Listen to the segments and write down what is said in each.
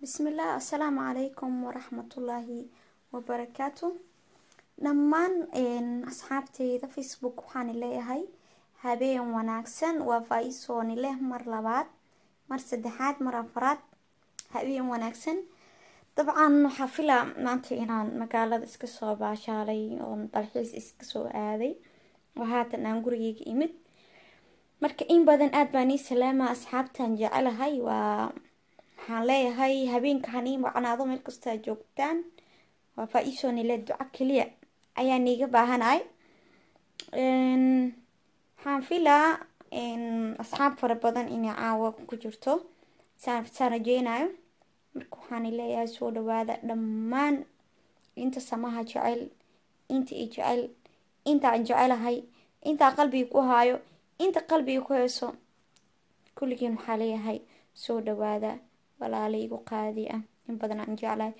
bismillaah assalaamu calaykum waraxmatullaahi wabarakaatu dhammaan asxaabteyda facebook waxaan leeyahay habeen wanaagsan waa faa-iisooni leh mar labaad mar saddexaad mar afaraad. Habeen wanaagsan. Dabcan waxaa filaa maanta inaan magaalada iska soo baashaalay oon dalxiis iska soo aaday. Oo haatan aan gurigeyga imid. Marka in badan aada baan ii salaama asxaabtan jecelahay waa waxaan leeyahay habeenka hanii macnaado meel kastoo aad joogtaan waa faa-iisoonile duco keliya ayaan iiga baahanahay waxaan filaa asxaab fara badan inay caawa ku jirto saan saan rajeynayo. Marka waxaan leeyahay soo dhawaada dhammaan inta samaha jecel inta i jecel inta aan jecelahay intaa qalbiga ku haayo inta qalbiga ku heeso. Kulligiin waxaa leeyahay soo dhawaada walaala igu qaadi ah. In badan aan jeclahay.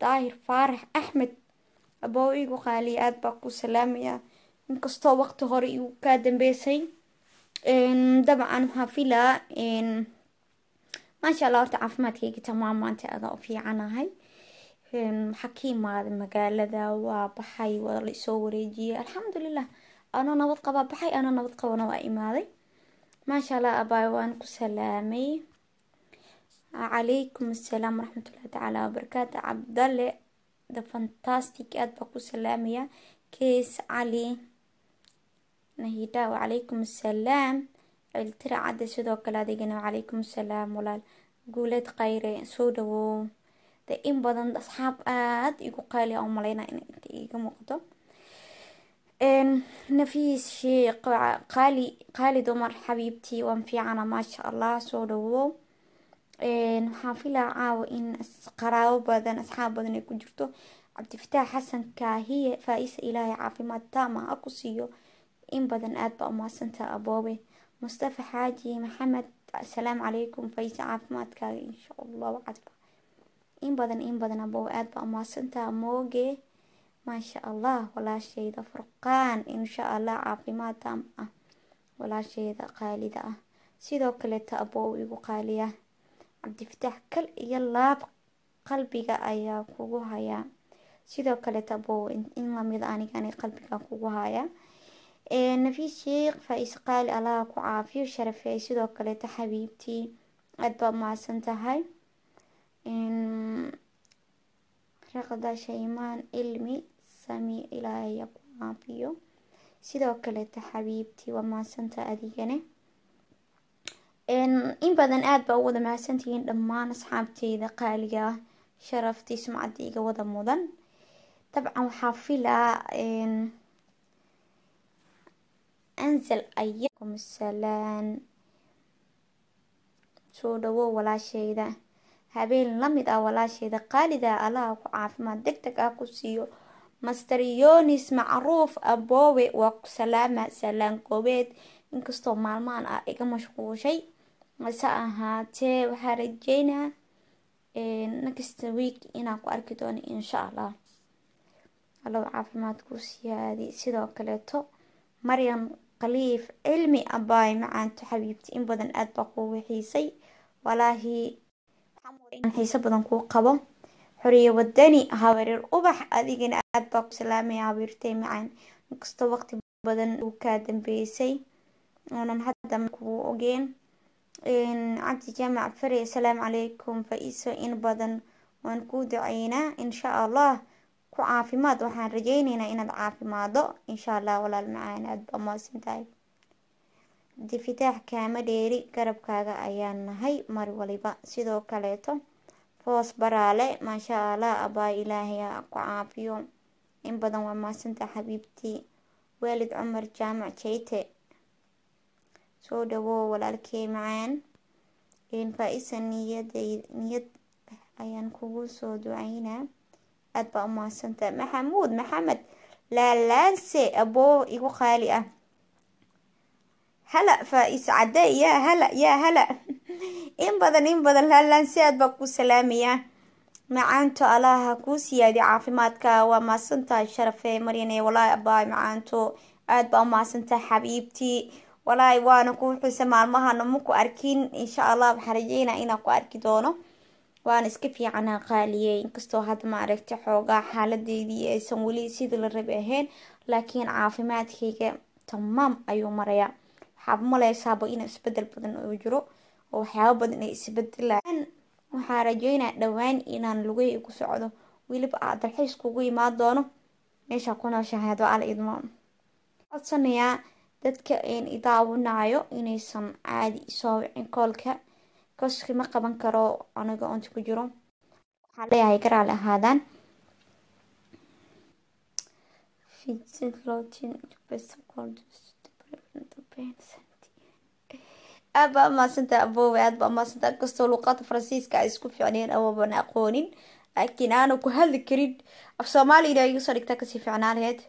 Daahir faarax axmed aboo igu qaaliya aada baa ku salaamaya inkastoo waqti hore igu kaa dambeysay dabcan waxaa filaa maasha allah horta caafimaadkayga tamaam maanta adaa fiicanahay. Waxaa ka imaaday magaalada waa baxay waa la isoo wareejiyay. Alxamdulilah anoo nabad qabaa baxay anoo nabad qabana waa imaaday. Maasha allah abaay waan ku salaamay calaykum assalaam waraxmatullahi tacaala wabarakaatu cabdalle the fantastic aada baa ku salaamaya kees cali nahida wacalaykum assalaam ciltira cadde sidoo kale adigana wacalaykum assalaam walaal guuleed khayre soo dhawow de in badan asxaab aada igu qaaliya u maleyna in inta iiga muuqdo nafiis sheekh qaali qaali dumar xabiibtii waan fiicana maasha allah soo dhawow waxaan filaa caawa in qaraabo badan asxaab badan ay ku jirto. Cabdifataax xasan kaahiye faa-isa ilaahay caafimaad taama ha ku siiyo. In badan aada baa umaadsanta aboobe. Mustafa xaaji maxamed asalaamu calaykum faa-isa caafimaadkaaga insha allah wacadba in badan in badan aboobe aada baa umaadsantaa mooge. Maasha allah walaasheyda furqaan insha allah caafimaad taam ah. Walaasheyda qaalida ah. Sidoo kaleeta aboobe igu qaaliya cabdifataax kal iyo laab qalbiga ayaa kugu hayaa sidoo kaleeta aboobe in la mid anigani qalbiga kugu haya. Nafiis sheekh faa-is qaali allaha ku caafiyo sharafeey sidoo kaleeta xabiibtii aada baa mahadsan tahay. Raqda shaymaan ilmi sami ilaahaya ku caafiyo. Sidoo kaleeta xabiibtii waa mahadsantaha adigane in badan aada baa u wada mahadsantihiin dhammaan asxaabteyda qaaliga ah. Sharaftii sumcadda iga wada mudan. Dabcan waxaa filaa anzal ayakum salaan soo dhawow walaasheyda habeen la mid ah walaasheyda qaalida allaha ku caafimaad deg deg ah ku siiyo. Master yonis macruuf aboowe waa ku salaama salaan goobeed inkastoo maalmahan ah iga mashquushay mase ahaatee waxaa rajeynaa next week inaan ku arki doono insha allah allow caafimaad ku siyaadi. Sidoo kaleeto maryam khaliif cilmi abaay macaanto xabiibti. In badan aada baa kuu wixiisay walaahi xiise badan kuu qabo. Xoriye wadani habareer ubax adigana aada baa ku salaamaya habeertay macaan. Inkastoo waqti badan uu kaa dambeysay oonan hadda kuu ogeen cabdi jaamac fare asalaamu calaykum faa-iso in badan waan kuu duceynaa insha allah ku caafimaad waxaan rajeyneynaa inaad caafimaado insha allah walaal macaan aada baa mahadsan difitaax kaama dheeri garabkaaga ayaan nahay mar waliba sidoo kaleeto foos baraale maasha allah abaa ilaahay ku caafiyo in badan waa mahadsantaha xabiibtii waalid cumar jaamac jeyte soo dhawow walaalkey macaan. Faa-isa niyad ayaan kugu soo duceynaa aada baa umahadsantaha maxamuud maxamed laalaanse aboo igu qaali ah. Hala faa-is cadde yaa hala yaa hala. In badan in badan laalaanse aada baa ku salaamaya macaanto allaha kuu siyaadi caafimaadka waa mahadsantahay sharafee maryane walaahi abaay macaanto aada baa umahadsantaha xabiibtii walaahi waana kuu xuse maalmahana maku arkin. Insha allah waxaa rajeynaa inaan ku arki doono. Waana iska fiicanaa qaaliyey inkastoo hadda maaragtay xoogaa xaaladeydii aysan weli sidii la rabi ahayn laakiin caafimaadkayga tamaam ayuu marayaa. Waxaad maleysaaba in isbeddel badan uu jiro oo waxyaabo badan ay isbedelaan waxaa rajeynaa dhowaan inaan lugay ku socdo. Weliba aa dalxiis kugu imaan doono. Meeshaa ku nooshahay hadba codsanayaa dadka idaawanayo inaysan caadi soo wicin koolka. Koski ma qaban karo aniga onta ku jiro. Waxaan leeyahay garaale ahaadaan aad baa umaadsanta aboowe aad baa umaadsanta kastoo luuqada faransiiska ay isku fiicneen awooban aqoonin. Laakiin aanu ku hadli karin. Af soomaaliyana iga soo dhigtaa ka sii fiicnaa laheyd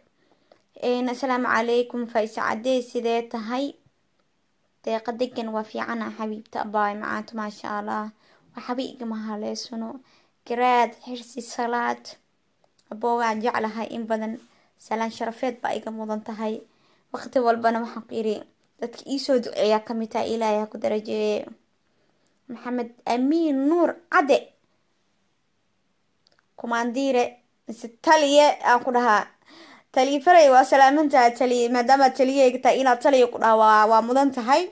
asalaamu calaykum faisa cadee sidee tahay? Deeqa degan waa fiicana xabiibta abaay macaanta maasha allah waxba igama haleysano garaad xirsi salaad. Aboo waan jeclahay in badan salaan sharafeed baa iga mudan tahay. Waqti walbana waxaan ku yiri dadka iisoo duceeyaa ka mid tahay ilaahay ha ku darajeeye maxamed amiin nuur cadde. Kumaandiire mise taliye aan ku dhahaa taliye faray waa salaamantaha taliye maadaama taliyeyga tahay inaad taliya ku dhaha waa mudan tahay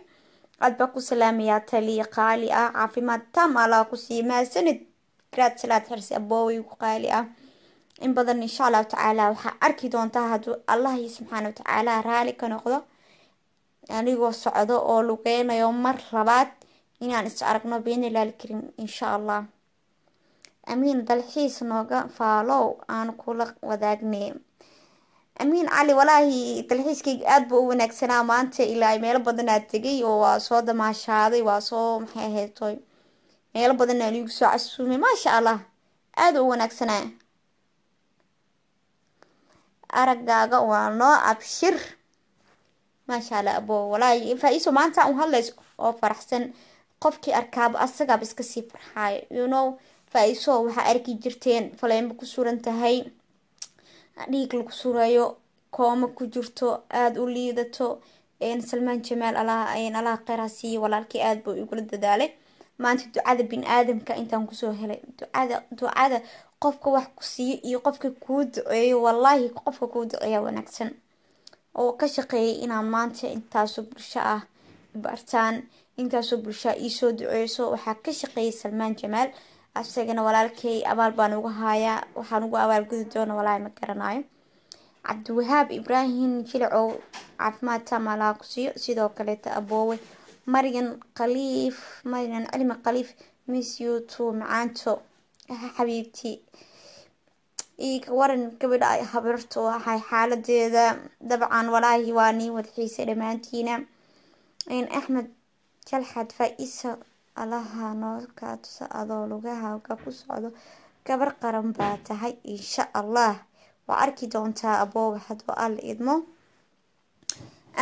aad baa ku salaamayaa taliye qaali ah caafimaad tam allah ku siiya mahadsanid garaad salaad xirsi aboowey qaali ah in badan insha allahu tacaala waxaa arki doontaa hadduu allahi subxaana watacaala raali ka noqdo. Anigoo socdo oo lugeynayo mar labaad inaan is aragno beenalaali karin insha allah amiin dalxiis nooga faalow aan kula wadaagnay amiin cali walaahi dalxiiskayga aada buu u wanaagsanaa maanta ilaa meelo badanaa tegay oo waa soo damaashaaday waa soo maxay ahaydtoy meelo badanaa liigu soo casuumay maasha allah aada u wanaagsanaa. Aragaaga waa noo abshir. Maasha allah abo walaahi faa-iiso maanta u hadlayso oo faraxsan qofkii arkaaba asagaaba iska sii farxaayo you know faa-iiso waxaa arki jirteen faleemba ku suran tahay dhiig lagu surayo kooma ku jirto aada u liidato salmaan jamaal allah kheyraa siiya walaalkii aada buu igula dadaalay. Maanta ducada bin aadamka intaan ku soo helay. Ducada ducada qofka wax ku siiyo iyo qofka kuu duceeyo wallaahi qofka kuu duceeya wanaagsan. Oo ka shaqeeyay inaan maanta intaasoo bulsho ah bartaan intaasoo bulshaa iisoo duceyso waxaa ka shaqeeyay salmaan jamaal asagana walaalkay abaal baan ugu haayaa waxaan ugu abaalgudi doona walaahi ma garanayo cabdiwahaab ibraahim jilicow caafimaad tamalaa ku siiyo? Sidoo kaleeta aboowe maryan khaliif maryan cilmi khaliif miss you to macaanto xabiibtii iga waran gabadha ay habirto ahay xaaladeeda dabcan walaahi waa nii wadxiisa dhammaantiina. Axmed jalxad faa-isa allaha noo kaatusa adoo lugahaaga ku socdo gabar qaran baa tahay insha allah waa arki doontaa aboowe haduu alla idmo.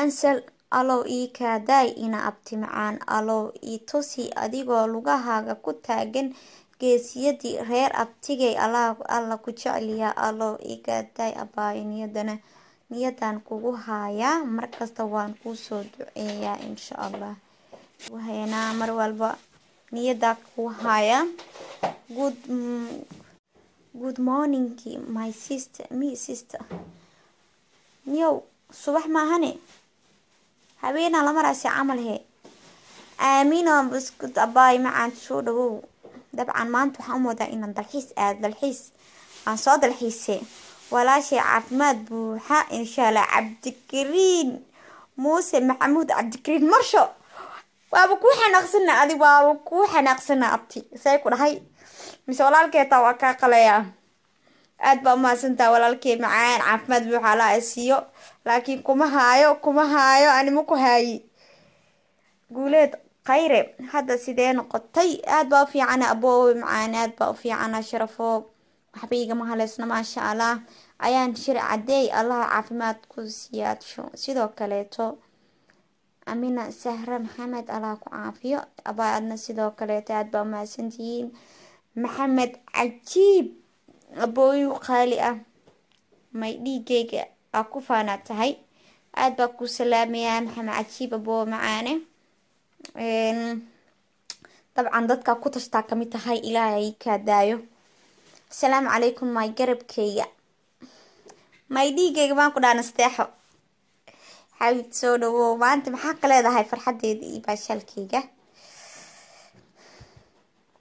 Ansal alow ii kaadaay ina abti macaan. Alow ii tusi adigoo lugahaaga ku taagan geesiyadii reer abtigay. Alla ku jecliyaa. Alow ii kaadaay abaayo niyadana niyadan kugu haayaa markasta waan kuusoo duceeyaa insha allah hayanaa mar walba niyadaa kugu haayaa good good morning my sister me sister. Niyow subax maahane habeenaa lamaraasi camal he. Aamino biskud abaay macaan soo dhawow. Dabcan maanta waxaan u moodaa inaan dalxiis aad dalxiis. Aan soo dalxiise. Walaashay caafimaad buuxa insha allah cabdikariin muuse maxamuud cabdikariin marsho waaba kuu xanaaqsana adi waaba kuu xanaaqsana abti. Say ku dhahay. Mise walaalkeetaa waa kaa qaleyaa aada baa umahadsantaa walaalkee macaan caafimaad buuxa alla siiyo laakiin kuma haayo kuma haayo anima ku haayi. Guuleed khayre hadda sidee noqotay? Aada baa u fiicana aboowe macaan aada baa u fiicana sharafo. Waxba igama haleysno maasha allah. Ayaan shir cadeey allaha caafimaad ku siyaadsho sidoo kaleeto amina sahre maxamed allah ku caafiyo. Abaa adna sidoo kaleeto aada baa umahadsantihiin maxamed cajiib abooyu qaali ah. May dhiigeyga aa ku faanaa tahay. Aada baa ku salaamayaa maxamed cajiib aboo macaane. Dabcan dadkaa ku tashtaa ka mid tahay ilaahay kaa daayo. Asalaamu calaykum may garabkeyga may dhiigeyga baan ku dhaha nasteexo xabib soo dhawow maanta maxaa ka leedahay farxadeeda iyo baashaalkeyga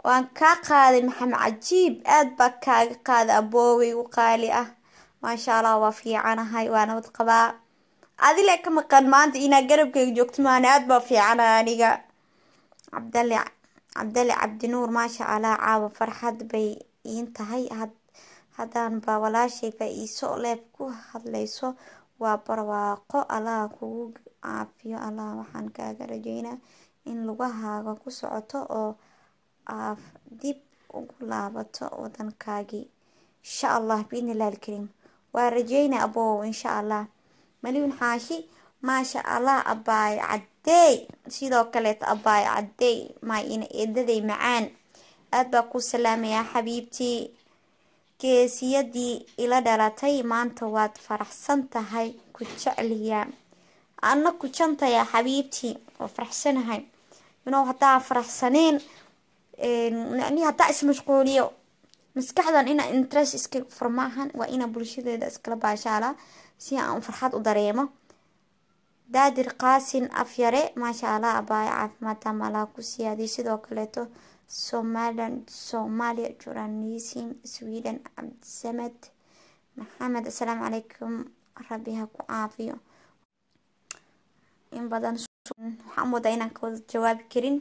waan kaa qaaday maxamed cajiib aada baa kaaga qaaday aboowey u qaali ah. Maasha allah waa fiicanahay waa nabad qabaa adile ka maqan maanta inaa garabkeyga joogto maana aada baa fiicana aniga. Cabdali cabdali cabdinuur maasha allah caawa farxad bay iin tahay. Haddaan ba walaashayba iiso leeb ku hadlayso waa barwaaqo allah kugu caafiyo. Allah waxaan kaaga rajeynaa in lugahaaga ku socoto oo aaf dib ugu laabato wadankaagii. Insha allah biidnillahi alkariim waa rajeynay abow insha allah. Maliwin xaashi maasha allah abaay cadeey sidoo kaleeta abaay cadeey maa ina eedaday macaan. Aada baa ku salaamayaa xabiibtii geesiyadii ila dhalatay maanta waad faraxsan tahay ku jecliyaa ana ku jantayaa xabiibtii oo faraxsanahay? Inuu hadaa faraxsaneen ni hadaa ismashquuliyo maskaxdan inaa interest iska furmaahan waa inaa bulshadeeda iskala baashaalaa si aan farxad u dareemo. Daadir qaasin afyare maasha allah abaaya caafimaad tamalaa ku siyaadiy sidoo kaleeto somalilan soomaaliya juranism sweden cabdisamed maxamed assalaamu calaykum rabbi ha ku caafiyo in badan waxaan moodaa inaan kawada jawaabi karin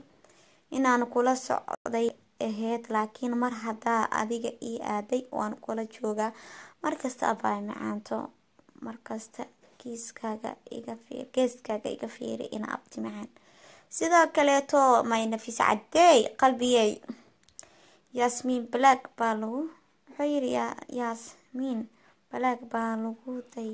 inaan kula socday aheyd laakiin mar haddaa adiga ii aaday waan kula joogaa markasta abaay macaanto markasta geeskaaga iga fiiri ina abti macaan sidoo kaleeto may nafis cadeey qalbiyey yaasmiin black baa lagu wuxuu yiri yaasmiin black baa lagu day.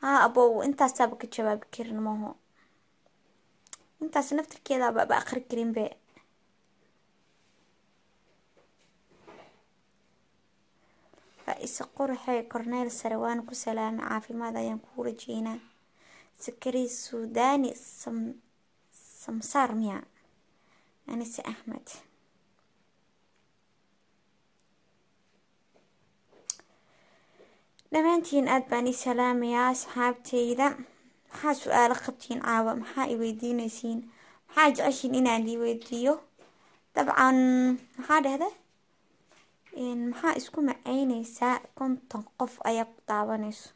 Haa abow intaasaaba ka jawaabi karin maho intaas naftirkeedaaba ba aqri karin qurxey corneel sare waan ku salaamay caafimaad ayaan kuu rajeynaa. Sakari suudani samsaar miya. Anise axmed dhammaantiin aada baan ii salaamayaa asxaabteyda maxaa su'aalo qabtiin caawa maxaa i weydiineysiin maxaa jeceshiin inaan ii weydiiyo? Dabcan maxaa dhehda maxaa isku maceyneysaa konton qof ayaa ku daawaneyso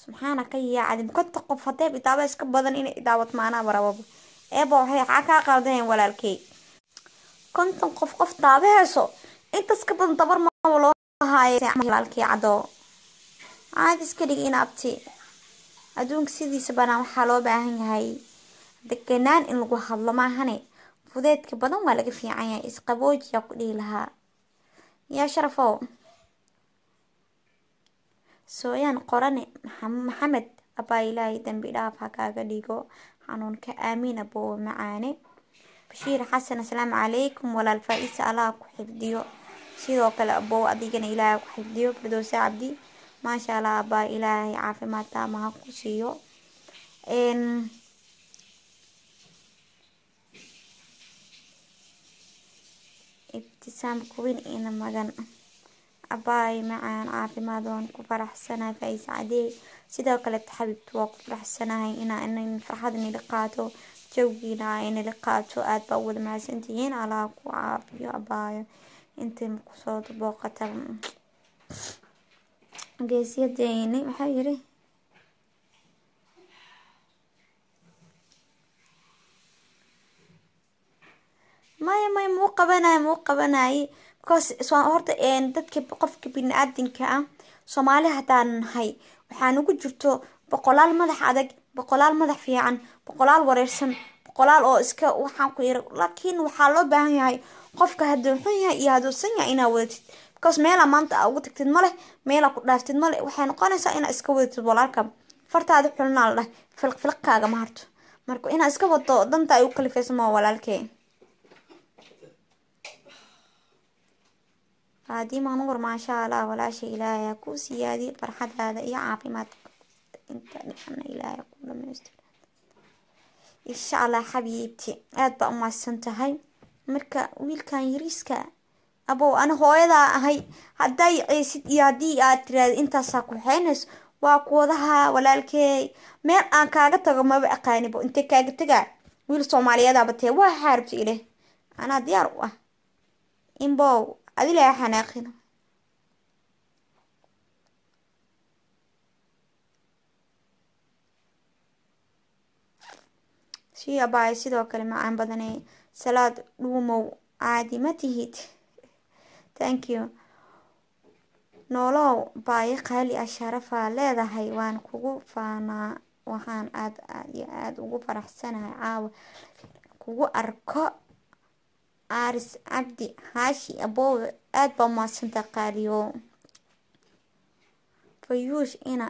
subxaana ka yaacadin. Konton qof hadeeb idaaba iska badan inay idaawad maanaaba rababa eeba waxay xaa kaa qaadanayn walaalkey konton qof qof daabaheyso intaas ka badan dabar maba loo haayewalaalkey cadoo caadi iska dhig in abti. Adduunka sidiisa banaan waxaa loo baahan yahay. Deganaan in lagu hadlo maahane. Fudeedka badan waa laga fiican yahay. Isqaboojiyaa ku dhihi lahaa yaa sharafow sooyaan qorane maxamed abaa ilaahay dambi dhaaf ha kaaga dhigo xanuunka aamiin aboowe macaane bashiir xasan asalaamu calaykum walaal faa-isa allah ku xifdiyo sidoo kale aboowe adigana ilaahay ku xifdiyo firdowsa cabdi maasha allah abaa ilaahay caafimaad taama ha ku siiyo ibtisaam kuwin ina magan. Abaay macaan caafimaad waan ku faraxsanahay faa-is cadeey sidoo kaleeta xabiibtu waa ku faraxsanahay inaa in farxad inila qaato. Jawgiina inila qaato aada baa wada mahadsantihiin allah ku caafiyo abaayo intay ku soo booqata geesyadeeni maxaa yiri maya maya muu qabanayo muu qabanaye because horta dadka qofka bini-aadinka ah soomaali haddaan nahay waxaa nagu jirto boqolaal madax adag boqolaal madax fiican boqolaal wareersan boqolaal oo iska waxaan ku yiri laakiin waxaa loo baahan yahay qofka hadduu xun yahay iyo hadduu yahay inaa wadatid. Because meelaa maanta aa ugu tagtid maleh meelaa ku dhaaftid maleh waxay noqonaysaa inaa iska wadatid walaalka. Fartaada xulnaa la dhahay filq filqkaaga ma harto. Marka inaa iska wado danta ay u kalifaysa ma walaalkee faadima nuur maasha allah walaasha ilaahay ha ku siyaadi farxadaada iyo caafimaadka inta dhibana ilaahay ku dhamaystiro insha allah xabiibti aada baa umahadsan tahay. Marka wiilkan yariiska abow ani hooyadaa ahay. Hadday ceysid iyo haddii aad tiraada intaasaa ku xeynayso waa kuwadaha walaalkeey meel aan kaaga tago maba aqaanibo intee kaaga tagaa? Wiil soomaaliyeedaba tee waa xaaribta ileh. Anaa diyaar u ah. Inbow adilaa xanaaqin sii abaay sidoo kale macaan badanay salaad dhuumow caadi ma tihid. Thank you. Noolow baayo qaali ah sharafaa leedahay waan kugu faanaa waxaan aad iyo aada ugu faraxsanahay caawa. Kugu arko aris cabdi haashi aboowe aada baa umahadsanta qaaliyo fayuush ina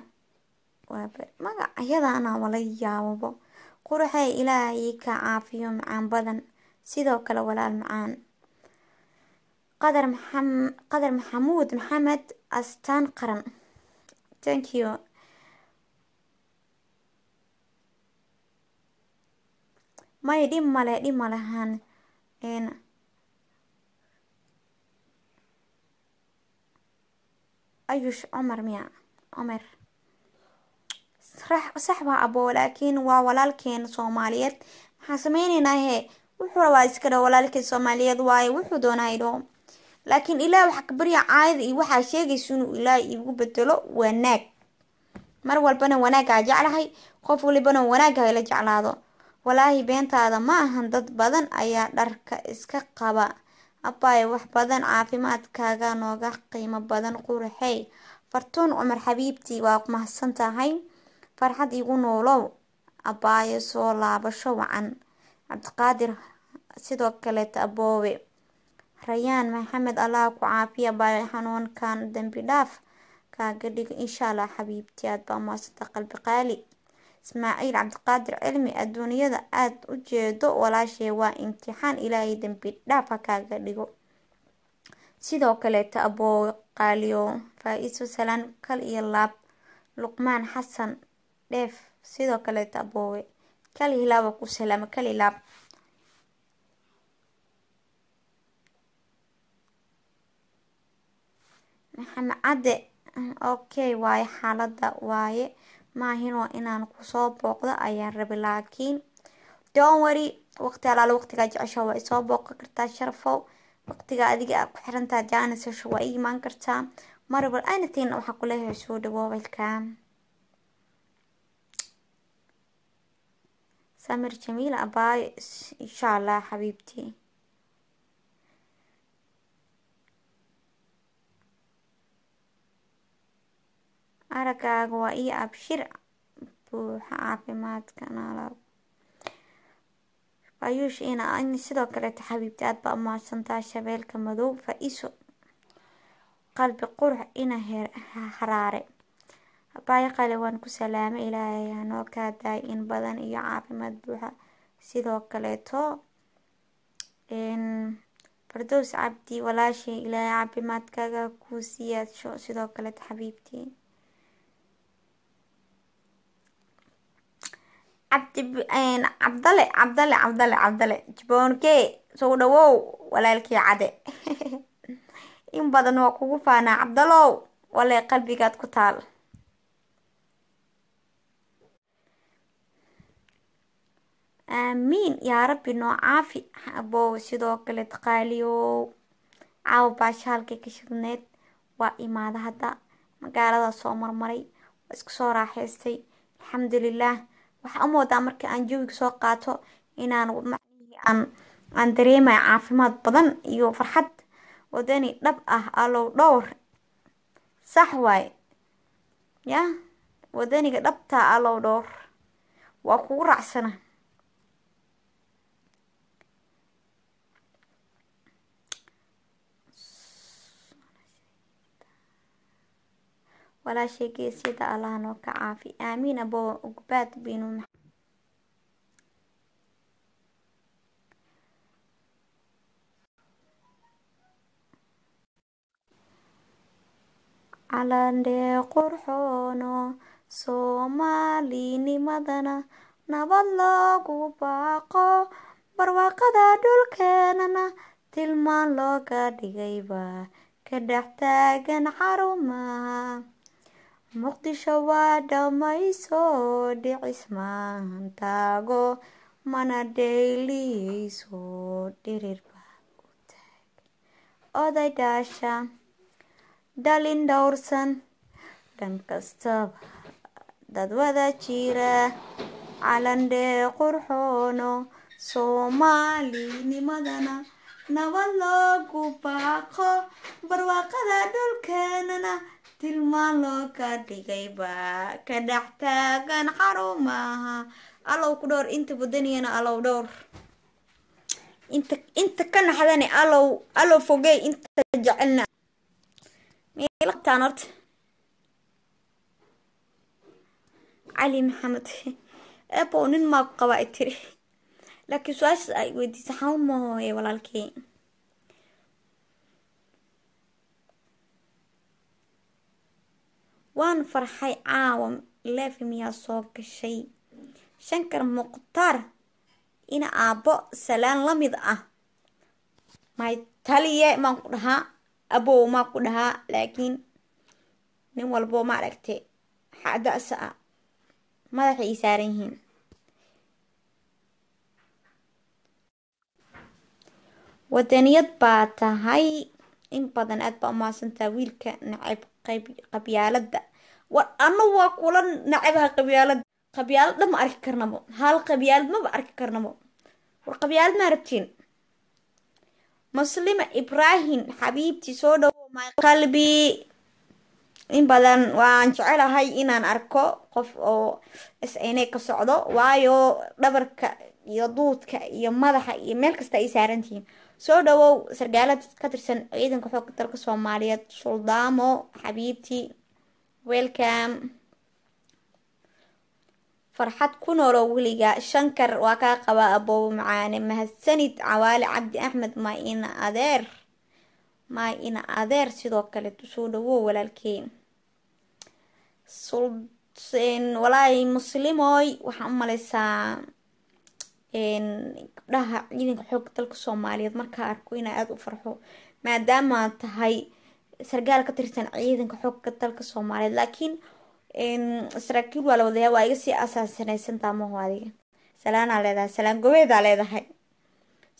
waa magacayadana wala yaababo quruxey ilaahay ka caafiyo macaan badan. Sidoo kale walaal macaan. Qadar maxam qadar maxamuud maxamed astaan qaran. Thank you. May dhib male dhib malehan ayush cumar miya cumar sax baa abo laakiin waa walaalkeen soomaaliyeed maxaa sameyneynaa hee wuxuu rabaa iska dha walaalkeen soomaaliyeed waaye wuxuu doonaa idho laakiin ilaah waxaa kabarya caayada iyo waxaa sheegaysa inuu ilaah igu bedelo wanaag mar walbana wanaagaa jeclahay qof walibana wanaagha la jeclaado walaahi beentaada ma ahan dad badan ayaa dharka iska qaba abaaye wax badan caafimaadkaaga nooga qiimo badan quraxey fartuun cumar xabiibtii waa mahadsan tahay farxad igu noolow abaayo soo laabasho wacan. Cabdiqaadir sidoo kaleeta aboowe. Rayaan maxamed allah ku caafiya abaayo xanuunkan dambi dhaaf. Kaaga dhigo insha allah xabiibtii aad baa umahadsanta qalbi qaali ismaaciil cabdiqaadir cilmi adduunyada aada u jeedo walaashee waa imtixaan ilaahay dambi dhaaf ha kaaga dhigo. Sidoo kaleeta aboowe qaaliyo faa-iiso salaan kal iyo laab luqmaan xasan dheef. Sidoo kaleeta aboowe kal hilaaba ku salaama kal hilaab maxamed cadde okay waaye xaalada waaye maahinoo inaan ku soo booqdo ayaan rabi laakiin don waqti alaalo waqtigaa jecesha waa isoo booqo kartaa sharafow waqtiga adiga a ku xirantaa jaanisasho waa ii imaan kartaa. Marwal anything waxaa kuleeyahay soo dhawo welcome samir jamiil abaayo insha allah xabiibtii aragaaga waa ii abshir buuxa caafimaadka naala ayuush ina sidoo kaleeta xabiibti aad baa umahadsantaa shabeelka madow faa-iso qalbi qurux ina haraare. Abaayo qale waan ku salaamay ilaahay hanoo kaa daay in badan iyo caafimaad buuxa. Sidoo kaleeto fardows cabdi walaashay ilaahay caafimaadkaaga ku siyaadsho sidoo kaleeto xabiibtii cabdale cabdale cabdale cabdale jiboonkee soo dhawow walaalkii cade in badan waa kugu faanaa cabdalow wale qalbigaad ku taal aamiin yaa rabbi noo caafi abow sidoo kale taqaaliyow caawa baashaalkay ka shidneed waa imaada hadda magaalada soo marmaray waa isku soo raaxaystay alxamdulilaah waxaa u moodaa markii aan jawiga soo qaato inaan aan aan dareemayo caafimaad badan iyo farxad wadani dhab ah allow dhowr sax waaye ya wadaniga dhabtaa allow dhowr. Waa kugu raacsana walaashay geesyada allah noo ka caafi. Aamiin abo ugbaad binu calandhee qurxoono soomaalinimadana nabad loogu baaqo barwaaqada dhulkeenana tilmaan looga dhigayba ka dhex taagan xarumaha muqdisho waa dhammayso dhicis maantaago mana dheyliyeyso dhirirba u taag oday dhaasha dhalin dhowrsan dhan kastaba dad wada jira calandhee qurxoono soomaalinimadana nabad loogu baaqo barwaaqada dhulkeenana tilmaan looga dhigayba ka dhex taagan xarumaha allow ku dhowr inta badaniyana allow dhowr inta inta ka naxdani allow allow fogey inta jecelna meelabtaan horta cali maxamed ebo nin maa qaba ay tiri laakiin su'aashaas ay weydiisa xanuun ma hooye walaalkey waan farxay caawa leefi miyaa soo gashay? Shankar mukhtaar ina aabbo salaan la mid ah. May taliye maan ku dhahaa abow maa ku dhahaa laakiin nin walbo ma aragte xada-sa ah madaxa ii saaran yihiin. Wadaniyad baa tahay. In badan aad baa umahadsantaha wiilka nacab qabyaalada ana waa kula nacabaha qabyaalada qabyaalad dhan ma arki karnabo hal qabyaalad maba arki karnabo war qabyaalad ma rabtiin muslima ibraahim xabiibtii soo dhawo my qalbi. In badan waan jecelahay inaan arko qof oo s-n ka socdo. Waayo dhabarka iyo duudka iyo madaxa iyo meel kasta ay saarantihiin soo dhawow sargaalad ka tirsan ciidanka xoogga dalka soomaaliyeed suldaamo xabiibtii welcome. Farxad ku noolow weliga. Shankar waa kaa qabaa aboobo macaane. Mahadsanid cawaale cabdi axmed maa ina adeer maa ina adeer sidoo kale soo dhawow walaalkeen walaahi muslimoy waxaan u maleysaa gabdhaha ciidanka xoogga dalka soomaaliyeed markaa arko inaa aada u farxo maadaama tahay sargaal ka tirsan ciidanka xoogga dalka soomaaliyeed laakiin saraakiil waa la wadayaa waa iga sii asaasanaysantaa maho adiga. Salaanaa leedahay salaan gobeedaa leedahay.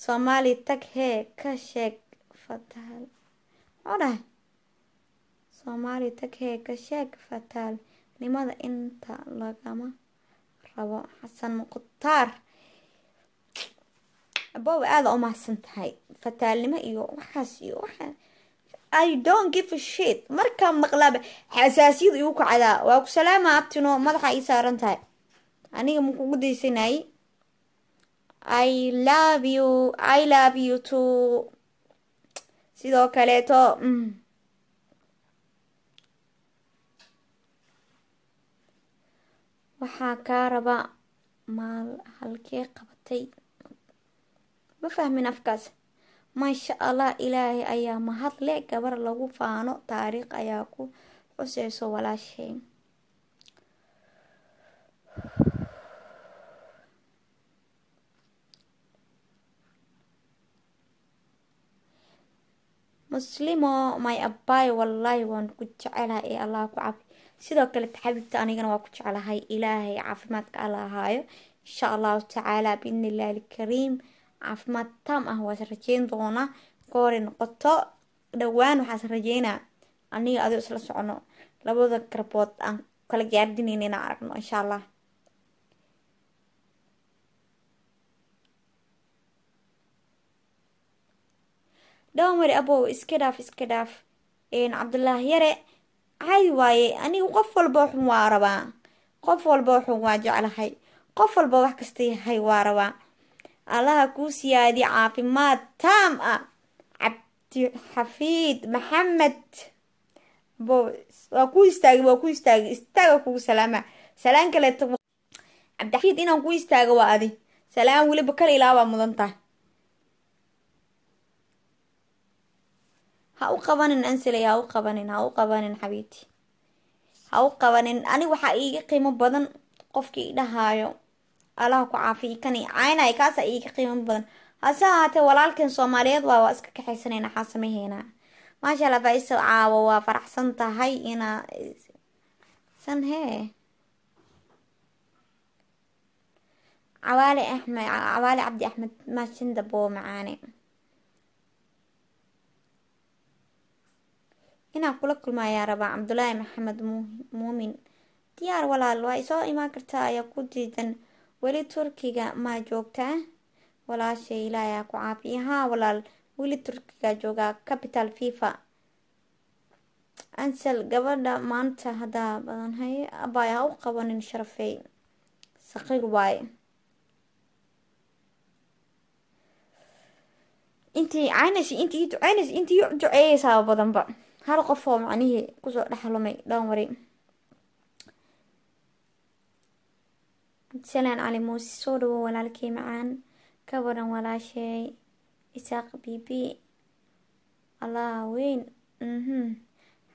Soomaali tag hee ka sheeg fataal. Muxuu soomaali tag hee ka sheeg fataalnimada inta lagama rabo xasan mukhtaar abowa aada u mahadsan tahay fataalnimo iyo waxaas iyo waxa. I don't give a shit. Markaa maqlaaba xasaasiyada igu kacdaa. Waa ku salaama abtino madaxa ii saaran tahay. Aniga makugu daysanay. I love you i love you too. Sidoo kaleeto waxaa kaa raba maal halkee qabatay ma fahmin afkaas? Maasha allah ilaahay ayaa mahadle gabar lagu faano taariikh ayaa ku xuseyso walaashay. Muslimo may abaay wallaahi waan ku jecelahay ee allah ku cafi. Sidoo kale taxabiibta anigana waa ku jeclahay ilaahay caafimaadka alla ahaayo insha allahu tacaala biidni illahi alkariim caafimaad taam ah waas rajeyn doonaa goori noqoto. Dhowaan waxaas rajeynaa aniga adoo isla socono. Labada garbood aan kala gaardinayn inaan aragno insha allah dhowmari abow iska dhaaf iska dhaaf. Cabdulaahi yare. Caadi waaye aniga qof walba waxun waa rabaa. Qof walba waxun waa jeclahay. Qof walba wax kasta yahay waa rabaa allaha kuu siyaadi caafimaad taam ah cabdixafiid maxamed. Waa ku istaagay waa ku istaagay istaaga kugu salaama. Salaan kaleeto cabdixafiid inaan ku istaago waa adi. Salaan weliba kala ilaabaa mudan tahay. Ha u qabanin ansilay ha u qabanin ha u qabanin xabiibti ha u qabanin. Aniga waxaa iiga qiimo badan qofkii idhahaayo allaha ku caafiya kani caynay kaasa iiga qiimo badan. Hase ahaatee walaalkeen soomaaliyeed waa waa iska kaxaysanayna waxaa sameynaa maasha allah faa-isa caawo waa faraxsan tahay inaa san hee cawaale axmed cawaale cabdi axmed maashinda boo macaane. Inaan kula kulmaayaa rabaa cabdulaahi maxamed muumin. Diyaar walaal waa isoo imaan kartaa ayaa ku diidan weli turkiga maa joogtaa walaashay ilaahay ku caafiya haa walaal. Weli turkiga joogaa capital fifa. Ansel gabadha maanta haddaa badan haye abaay ha u qabanin sharafey saqiir waaye intii caynays intii duceynays intii duceeyeysaaba badanba. Hal qof oo macnihii ku soo dhexlumay dhan wari cabdisalaan cali muuse soo dhawo walaalkey macaan ka waran walaasheey isaaq bibi. Allah weyn mhm.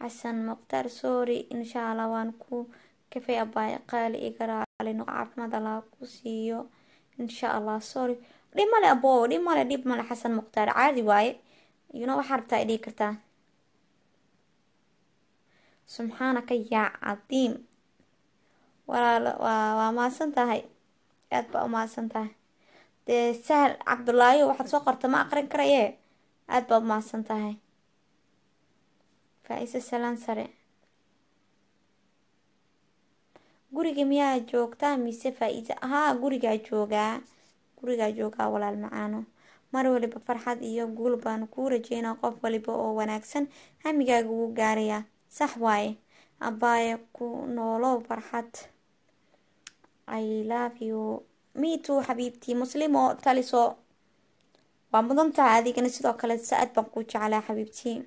Xasan mukhtaar soori insha allah waan ku kafay abaay qaali igaraalino caafimaad allah ku siiyo. Insha allah sorry. Dhib male abo dhib male dhib male xasan mukhtaar caadi waaye yuno waxaa rabtaa idhigi kartaa? Subxaanaka yaa cadiim walaal waa maasan tahay aad baa u maasan tahay dee sahal cabdulaayo waxaad soo qorta ma aqrin karaye. Aad baa u maasan tahay faa-ise salaan sare. Guriga miyaa joogtaa mise faa-ise haa gurigaa joogaa. Gurigaa joogaa walaal macaano. Mar waliba farxad iyo guul baan kuu rajeynaa qof waliba oo wanaagsan hamigaaga wuu gaarayaa. Sax waaye. Abaaye ku noolow farxad i love you. Me too xabiibtii muslimo taliso. Waa mudan tahay adigana sidoo kale sa-ad baan kuu jeclaa xabiibtii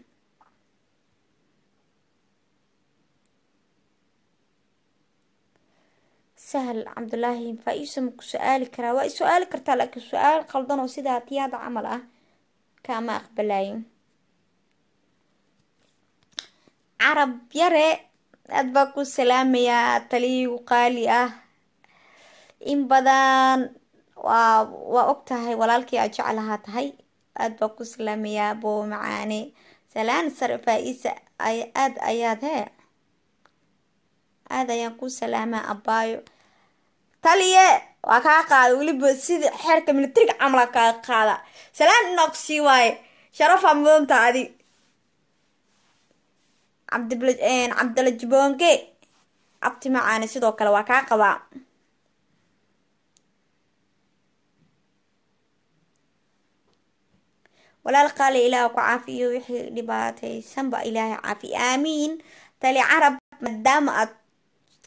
sahal cabdulaahi faa-iisa ma ku su'aali karaa? Waa is-su-aali kartaa laakiin su'aal qaldan oo sidaa tiyaada camal ah kaama aqbalayin carab yare aad baa ku salaamayaa taliyigu qaali ah in badan waa waa og tahay walaalkii aa jeclahaa tahay. Aad baa ku salaamayaa boo macaane salaan sare faa-iisa aad ayaad hee aada ayaan ku salaamaa abaayo taliye waa kaa qaada weliba sida xeerka militariga camala kaa qaada. Salaan inaa ku sii waaye. Sharafaa mudanta adi. Cabdibla cabdila jibonge cabdi macaane sidoo kale waa kaa qabaa walaal qaali ilaah ku caafiyo wixii dhibaataysanba ilaahay caafi. Aamiin. Tali carab maadaama aad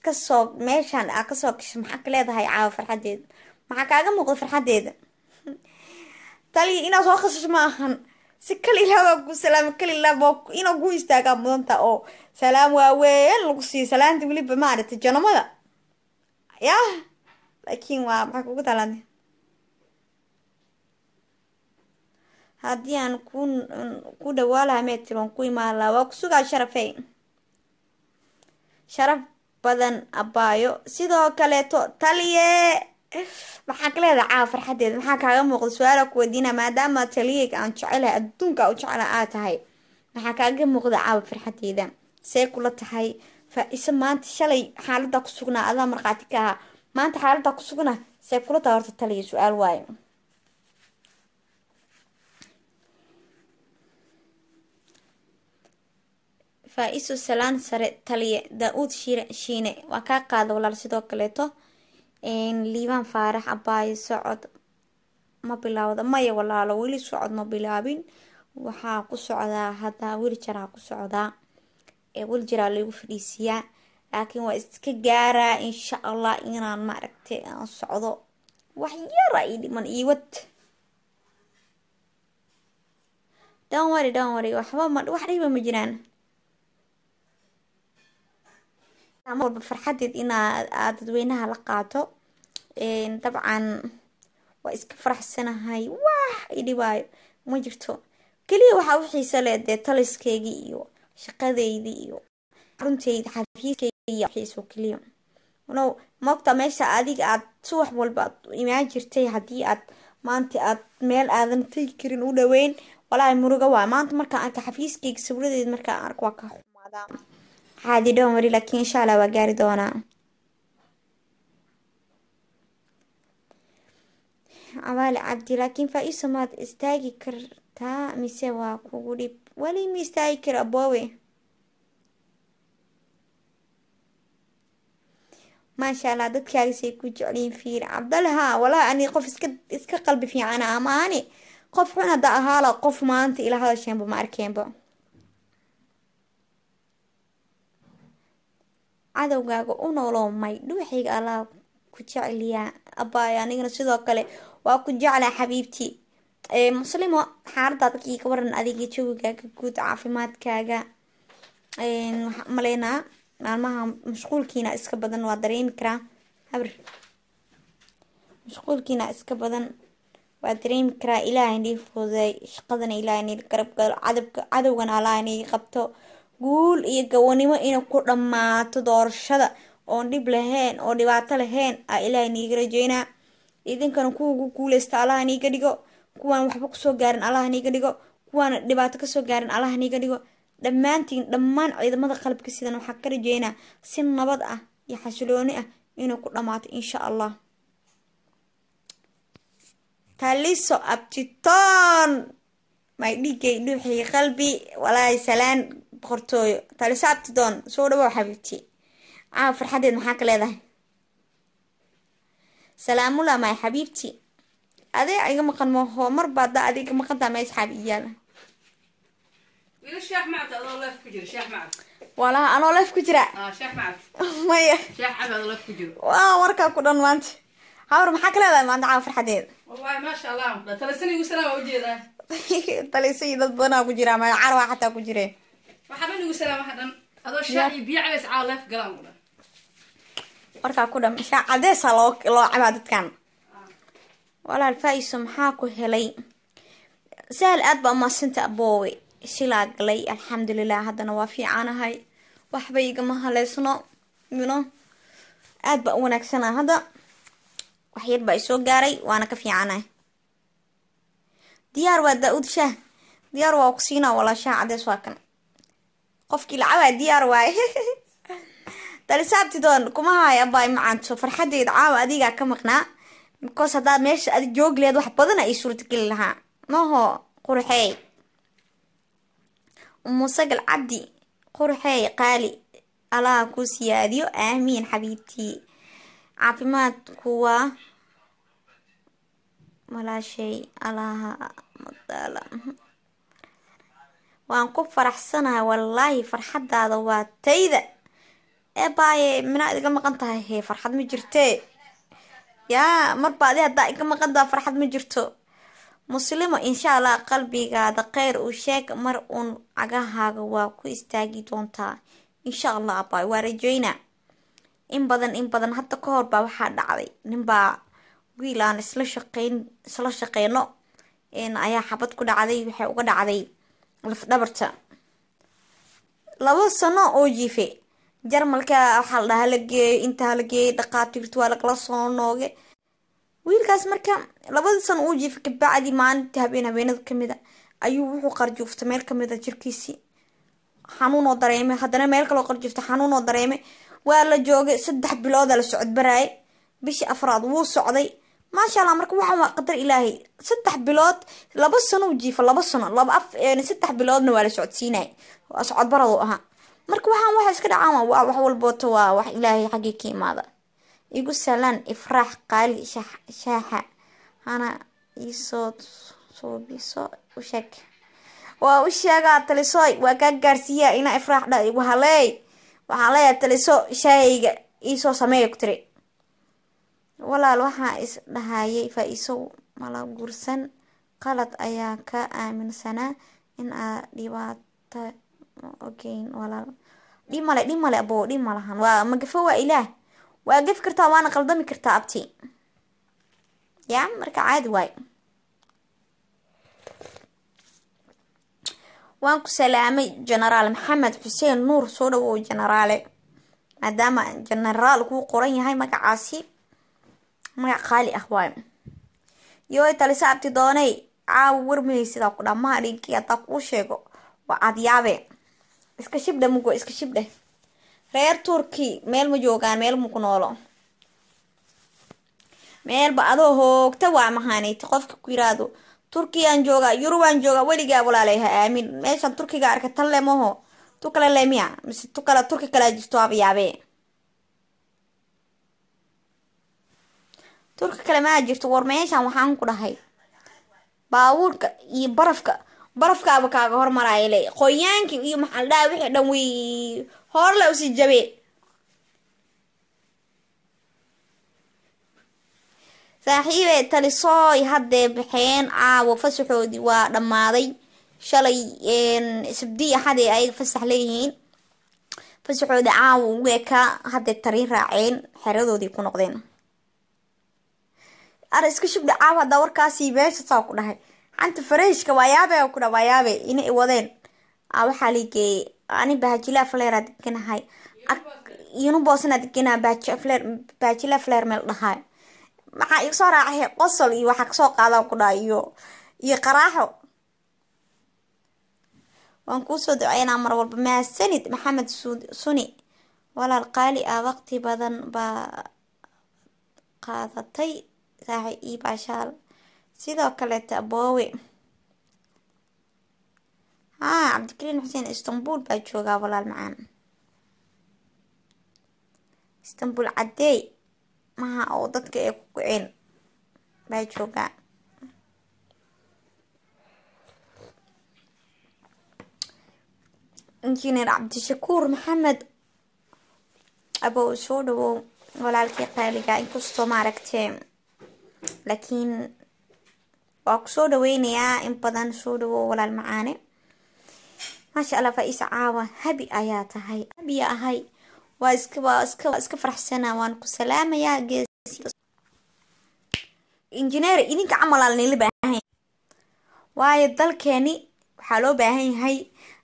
ka soo meeshaan aa ka soo gasho maxaa ka leedahay caawa farxadeeda maxaa kaaga muuqda farxadeeda tali inaad soo khasasho ma ahan. Si kal ilaah baa ku salaama kal ilaah baa inaa ku istaagaa mudanta oo salaam waaweyn lagu siiyo salaanta weliba maaragtay janamada yah laakiin waa maxay kugu talanta haddii aan ku ku dhawaalaha meetir waan ku imaan laha waa kusugaa sharafey sharaf badan abaayo. Sidoo kaleeto taliye. Maxaa ka leedaha caawa farxadeeda maxaa kaaga muuqda su'aala ku weydiina? Maadaama taliyeyga aan jecelahay adduunka u jecela aad tahay. Maxaa kaaga muuqda caawa farxadeeda see kula tahay. Faa-iso maanta shalay xaalada ku sugnaa adaa markhaati ka ahaa. Maanta xaalada ku sugnaa see kula tahay horta taliya su'aal waayo faa-iso salaan sare taliye. Shire shiine waa kaa qaada walaal sidoo kaleeto. Liibaan faarax abaayo socod ma bilaawda. Maya walaalo. Weli socod ma bilaabin. Waxaa ku socdaa hadda weli jaraa ku socdaa weli jaraa lagu fadhiisiyaa laakiin waa iska gaaraa insha allah inaan maaragtay aan socdo. Wax yara ii dhiman iiwad dhan wari dhan wari waxba wax dhiba ma jiraan walba farxadeed inaa dadweynaha la qaato. Dabcan waa iska faraxsanahay. Wax idhibaayo ma jirto. Keliya waxaa u xiisa leh dee taliskeygii iyo shaqadeydii iyo runteyda xiiso keliya. No moogta meesha adiga aad subax walba aad imaan jirtay haddii aad maanta aad meel aadan tegi karin u dhaweyn walaahi muruga waa. Maanta markaan arka xafiiskeyga sawiradeed markaan arko waa ka xumaadaa caadi dhown wari laakiin insha allah waa gaari doonaa abaali cabdi laakiin faa-iiso maad istaagi kartaa mise waa kugu dhib weli ma istaagi kara aboowe maasha allah dadkaagisay ku jecliin fiir cabdale haa walaa ani qof iska iska qalbi fiicana ama ani qof xun hadda ahaala qof maanta ila hadasheenba ma arkeenba cadowgaaga u nooloomay dhuuxayga allah ku jecliyaa. Abaay anigana sidoo kale waa ku jeclaa xabiibtii muslimo xaaladaad dadkii ka waran adiga jawigaaga guud caafimaadkaaga. Waxaa umaleynaa maalmaha mashquulkiina iska badan waa dareemi karaa. Habr mashquulkiina iska badan waa dareemi karaa. Ilaahay nii fududay shaqadana ilaahay nii garab galo cadabka cadowgana allah nii qabto guul iyo gawanimo inay ku dhammaato doorashada oon dhib lahayn oo dhibaato lahayn a ilaahay niiga rajeynaa idinkana kuwa ugu guuleysta allaha niiga dhigo. Kuwaan waxba ku soo gaarin allaha niiga dhigo. Kuwaana dhibaato ka soo gaarin allaha niiga dhigo. Dhammaantiin dhammaan ciidamada qalabka sidan waxaa ka rajeynaa si nabad ah iyo xasilooni ah inay ku dhammaato insha allah. Taliso abtitoon may dhigay dhuuxii qalbi. Walaahi salaan boqortooyo taliso abtitoon soo dhawow xabiibti. Caawa farxadeed maxaa ka leedahay? Salaamula may xabiibti. Adee iga maqan maho mar baada adiga maqantaa ma asxaab iyaala walaha anoo leef ku jira? Maya. Waa warkaa ku dhan maanta. Hawr maxaa ka leedahay maanta caawa farxadeed? Taliso iyo dad badanaa ku jira ma carwa xataa ku jire warkaa ku dhan shaa cadeesa loo cabaa dadkan. Walaal faa-iso maxaa ku helay? Sahal aad baa umaasanta aboowe shilaa galay alxamdulilah haddana waa fiicanahay. Waxba igama haleysno yno aad baa u wanaagsana hadda. Waxyar baa isoo gaaray waana ka fiicanahay. Diyaar waa daa-uud shaah. Diyaar waa ku siinaa walaa shaah cadees waa kan qofkii lacabaa diyaar waaye. Talisaabtidoon kuma haay abaay macaanto farxadeeda caawa adigaa ka maqnaa. Because haddaad meesha adi joogi laheed wax badan ay suurtageli lahaa. Maho qurxeey umusagal cabdi qurxeey qaali. Allaha ku siyaadiyo aamiin xabiibtii caafimaadku waa walaashay allaha madaala waan ku faraxsanahay wallaahi farxadaada waa tayda. Ee baaye minaad iga maqan tahay? Hee farxad ma jirtee yaa marba adi haddaa iga maqantaa farxad ma jirto. Muslimo insha allah qalbigaada kheyr uu sheeg mar uun cagahaaga waa ku istaagi doontaa. Insha allah abaay waa rajeyna in badan in badan hadda ka hor baa waxaa dhacday. Ninbaa wiil aan isla shaqeyn isla shaqeyno ayaa xabad ku dhacday waxay uga dhacday lafdhabarta labo sano oo jiife jarmalka waxaa la dhahaa la geeyo intaa la geeyay dhaqaatiirtu waa lagala soo nooge. Wiilkaas marka labadii sano uu jiifay kabacdi maalintii habeen habeenada ka mid a ayuu wuxuu qarjuuftay meel ka mid a jirkiisii xanuun oo dareemay haddana meel kaloo qarjuuftay xanuun oo dareemay waa la joogay saddex bilooda la socod baraayay bishii afraad wuu socday maasha allah marka waxaan waa qadar ilaahay. Saddex bilood laba sano jiifa laba sano laba af saddex biloodna waa la socodsiinay. Socod baradu ahaa marka waxaan waxa iska dhacaan waa wax walbooto waa wax ilaahay xaggii ka imaada. Igu salaan ifraax qaali shaaxa hana iisoo suubiso u sheeg. Waa u sheegaa talisoy waa kaa gaarsiiyaa ina ifraax dha igu haleey waxaan leeyahay taliso shaahayga iisoo sameeya ku tiri walaal waxaa is dhahayay faa-iisow mala guursan qalad ayaa ka aaminsanaa in aad dhibaata ogeyn walaal. Dhib male dhib male abo dhib malahan waa magafo waa ilaah. Waa gafi kartaa waana qaldami kartaa abti. Ya marka caadi waay. Waan ku salaamay genaraal maxamed xuseen nuur soo dhawow genaraale maadaama genaraal kuu qoran yahay magacaasi magac qaali ah waayo yooy talisa abti dooney caawa warmahaysidaa ku dhammaha dhinkii haddaa kuu sheego? Waa aad yaabe iska shibdhe mugo iska shibdhe reer turki meel ma joogaan meel maku noolo. Meelba adoo hoogta waa mahaanayta qofka ku yiraahdo turkiyaan joogaa yurubaan joogaa weligaa walaalay ha aamin. Meeshaan turkiga arka tan le maho tu kale le miya mise tu kale turki kalea jirto aba turki kale maa jirto war meeshaan waxaan ku dhahay. Baabuurka iyo barafka barafkaaba kaaga hormaraayo le. Qoyaankii iyo maxaa la dhaha wixii dhan wey hoorle u sii jabeen saaxiibey talisooy haddee baxeen caawo fasaxoodii waa dhammaaday. Shalay sabdii axadee ay fasax leeyihiin. Fasaxoodii caawo ugu ekaa haddee tariin raaceen xeradoodii ku noqdeen ara iska shubdha caawo haddaa warkaasii meesha saa ku dhahay xanta fareyshka waayaabe ku dha waayaabe ina i wadeen. A waxaa ligeeyey ani bahajilaa fleera deganahay yunubosna deganaa bahajilaa fleer meel dhahay. Maxaa iga soo raacay qosol iyo waxaa ka soo qaada ku dhaa iyo iyo qaraaxo. Waan kuusoo duceynaa mar walba maasanid maxamed suni. Walaal qaali ah waqti badan baa qaadatay sidoo kaleeta boowe haa cabdikariin xuseen istanbul baa joogaa walaal macaan. Istanbul cadeey maha oo dadka ay ku kaceen baa joogaa. Injineer cabdishakuur maxamed abow soo dhawow walaalkii qaaliga inkastoo maaragtee laakiin waa ku soo dhaweynayaa in badan soo dhawow walaal macaane maasha allah faa-isa caawa habi ayaa tahay habiya ahay waa iska waa iska waa iska faraxsana waan ku salaamayaa injineer idinka camal nila baahan waayo dalkeeni waxaa loo baahan yahay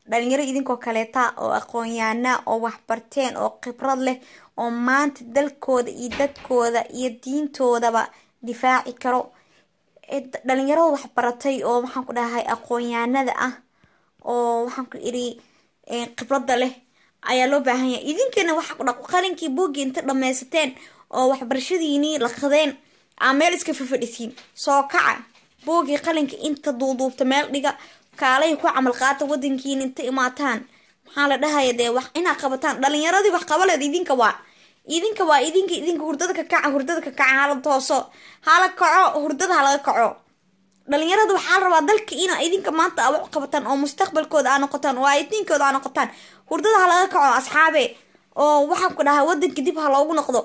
dhalinyaro idinkoo kaleeta oo aqoon-yaana oo waxbarteen oo khibrad leh oo maanta dalkooda iyo dadkooda iyo diintoodaba difaaci karo. Dhalinyarada waxbaratay oo waxaan ku dhahay aqoon-yaanada ah oo waxaan ku idhi khibradda leh ayaa loo baahan yahay. Idinkana waxa ku dha qalinkii buuggii inta dhammaysateen oo waxbarashadiinii laqadeen aa meel iska fafadhisiin soo kaca buuggii qalinka inta duuduubta meel dhiga kaalay ku camal qaata wadankiin inta imaataan. Maxaa la dhahaya dee wax? Inaa qabataan. Dhalinyaradii wax qabaleed idinka waa idinka waa idinka idinka hurdada ka kaca hurdada ka kaca hala tooso. Hala kaco hurdada halaga kaco. Dhalinyarada waxaa la rabaa dalka ina idinka maanta a wax qabataan oo mustaqbalkooda aa noqotaan oo aytiinkooda aa noqotaan. Hurdada halaga kaco asxaabe oo waxaan ku dhahaa wadanka dib ha loogu noqdo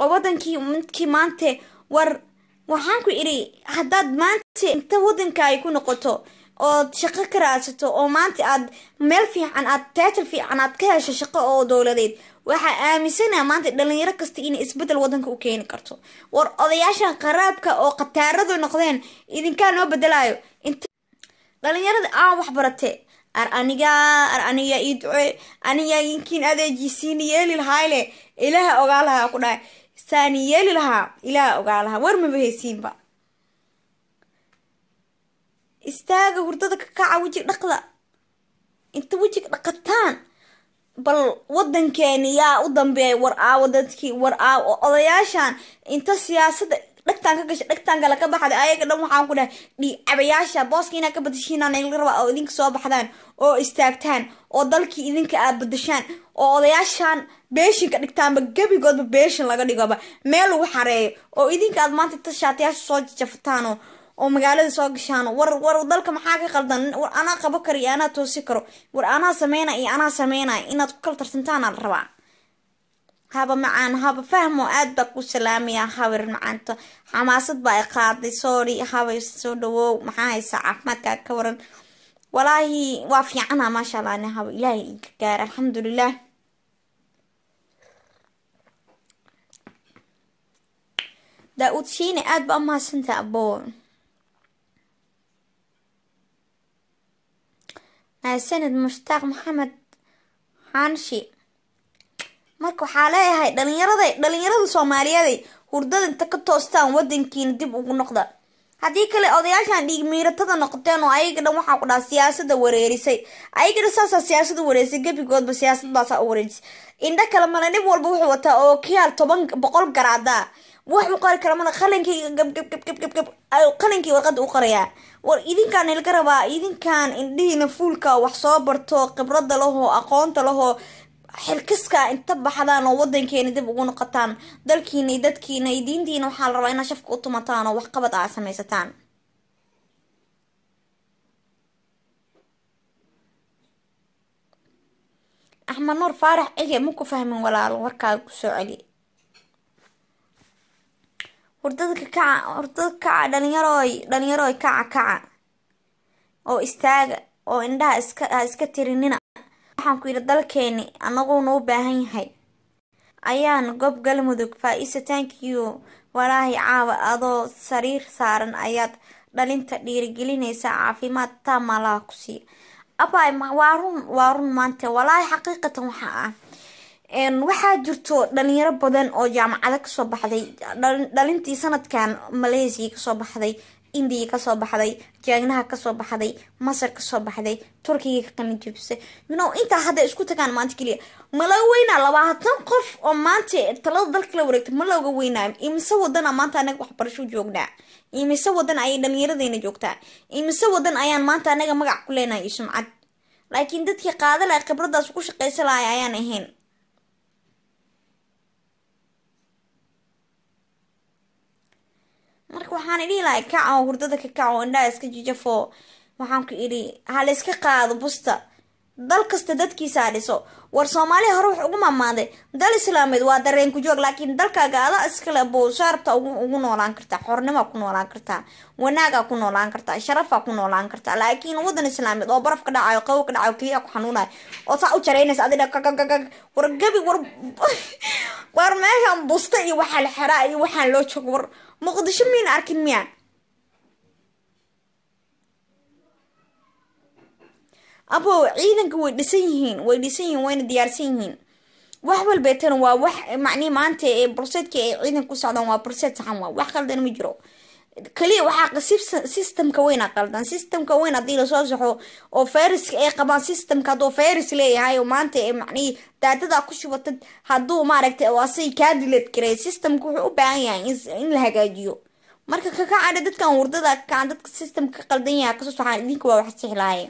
oo wadankii midkii maante war waxaan ku idhi haddaad maanta inta wadanka ay ku noqoto ood shaqo ka raadsato oo maanta aad meel fiican aad taatal fiican aad ka hesho shaqo oo dowladeed waxaa aaminsanaa maanta dhalinyaro kasta inay isbeddel wadanka u keeni karto. War odayaashan qaraabka oo khataaradu noqdeen idinkaa noo bedelaayo dhalinyarada aan wax barate ar anigaa ar aniga ii duce aniga inkiin adeejisiini yeeli lahayle ilaaha ogaa lahaa ku dhahay saani yeeli lahaa ilaaha ogaa war maba istaaga hurdada ka kaca wejiga dhaqda. Inta wejiga dhaqataan bal wadankeeni yaa u dambeeya war aawo dadkii war aawo odayaashan. Inta siyaasada dhagtaan ka gasha dhagtaan kale ka baxday ayaga dhan waxaan ku dhahay dhiicabayaasha booska inaa ka badashiinaan laga rabaa oo idinka soo baxdaan oo istaagtaan oo dalkii idinka aad badashaan oo odayaashan beeshinka dhigtaanba gebigoodba beeshin laga dhigoba. Meel lagu xareeyo oo idinka aad maanta inta shaatiyaasha soo jajafataan magaalada soo gashaan war war dalka maxaa ka qaldan? War anaa qabo kara iyo anaa toosi karo. War anaa sameyna iyo anaa sameynaya inaad ku kala tartantaana la rabaa. Haba macaan haba fahmo aad baa ku salaamaya hawir macaanta xamaasad baa ay qaaday sorry haba soo dhawow. Maxaa haysaa caafimaadkaa ka waran. Walaahi waa fiicana maasha allah ani haba ilaahay iga gaar alxamdulilah daa-uud shiine aad ba umahadsantaa abo mahadsanid mushtaaq maxamed xaanshi marka waxaa leeyahay dhalinyarada dhalinyarada soomaaliyeeday hurdada inta ka toostaan wadankiina dib ugu noqda. Haddii kale odayaashan dhiig miiratada noqoteen oo ayaga dhan waxaa ku dhaha siyaasada wareerisay. Ayaga dhan saasaa siyaasada wareerisay gebigoodba siyaasadbaasaa u wareerisay. Indho kale male dhib walba wuxuu wataa oo kiyaal toban boqol garaadaa wax u qori kara male qalinkii gabgabgabgabgab qalinkii warqada u qorayaa war idinkaan ilga rabaa idinkaan indhihiina fuulka wax soo barto khibrada lahoo aqoonta lahoo xilkiska inta baxdaan oo wadankeena dib ugu noqotaan dalkiina iyo dadkiina diintiina waxaa la rabaa inaa shafka u tumataan oo waxqabad aa samaysataan. Axmed nuur faarax cige ma ku fahmin walaalo warkaaga ku soo celi hurdada ka kaca hurdada kaca dhalinyarooy dhalinyarooy kaca kaca oo istaaga oo indhaha iska ha iska tirinina. Waxaan ku yidhi dalkeeni anaguna u baahan yahay. Ayaan gob galmudug faa-isa tankiyo walaahi caawa adoo sariir saaran ayaad dhalinta dhiirigelinaysa caafimaad taamalaha ku siiya abay waa run waa run maanta. Walaahi xaqiiqatan waxaa ah waxaa jirto dhalinyaro badan oo jaamacado ka soo baxday dhalintii sanadkan malaysia ka soo baxday indiya ka soo baxday jaagnaha ka soo baxday masar ka soo baxday turkiga ka qalin jebisay. No intaa hadday isku tagaan maanta keliya ma laga weynaa labaatan qof oo maanta talada dalka la wareegta ma looga imise wadana maanta anaga waxbarasho joognaa imise wadan ayay dhalinyaradeyna joogtaa imise wadan ayaan maanta anaga magac ku leenahay iyo sumcad laakiin dadkii qaada khibradaas ku shaqaysa lahay ayaan ahayn marka waxaan idhihi lahay kaco hurdada ka kaco indhaha iska jijafo. Waxaan ku idhi ha la iska qaado busta. Dal kasta dadkiisaa dhiso. War soomaaliya hore wax ugu maamaaday dal islaameed waa dareen ku joog laakiin dalkaaga ada iskale booshaarabta ugu noolaan kartaa xornimaa ku noolaan kartaa wanaagaa ku noolaan kartaa sharafaa ku noolaan kartaa. Laakiin wadan islaameed oo baraf ka dhacayo qawo ka dhacayo keliya ku xanuunayo oo saa u jaraynaysa adina war gabi war war meeshan busta iyo waxaa la xeraa iyo waxaan loo joogo war muqdisho miyna arkin miya abo ciidanka way dhisan yihiin way dhisan yihiin wayna diyaarsan yihiin. Wax walbeetana waa wax macnihi maanta ee burseedka ay ciidanka ku socdaan waa burseed saxan waa wax qaldan ma jiro kaliya waxaa systemka weyna qaldan systemka weyn haddii la soo saxo oo fayraska ay qabaan systemka hadduu fayras leeyahay oo maanta ee macnihii daadadaa ku shubatad hadduu maaragtay asay kaa dilad garay systemka wuxuu u baahan yahay in la hagaajiyo. Marka kakacadha dadkan wurdada kacan dadka systemka ka qaldan yahay ka soo saxaan idinka waa wax sixlaaya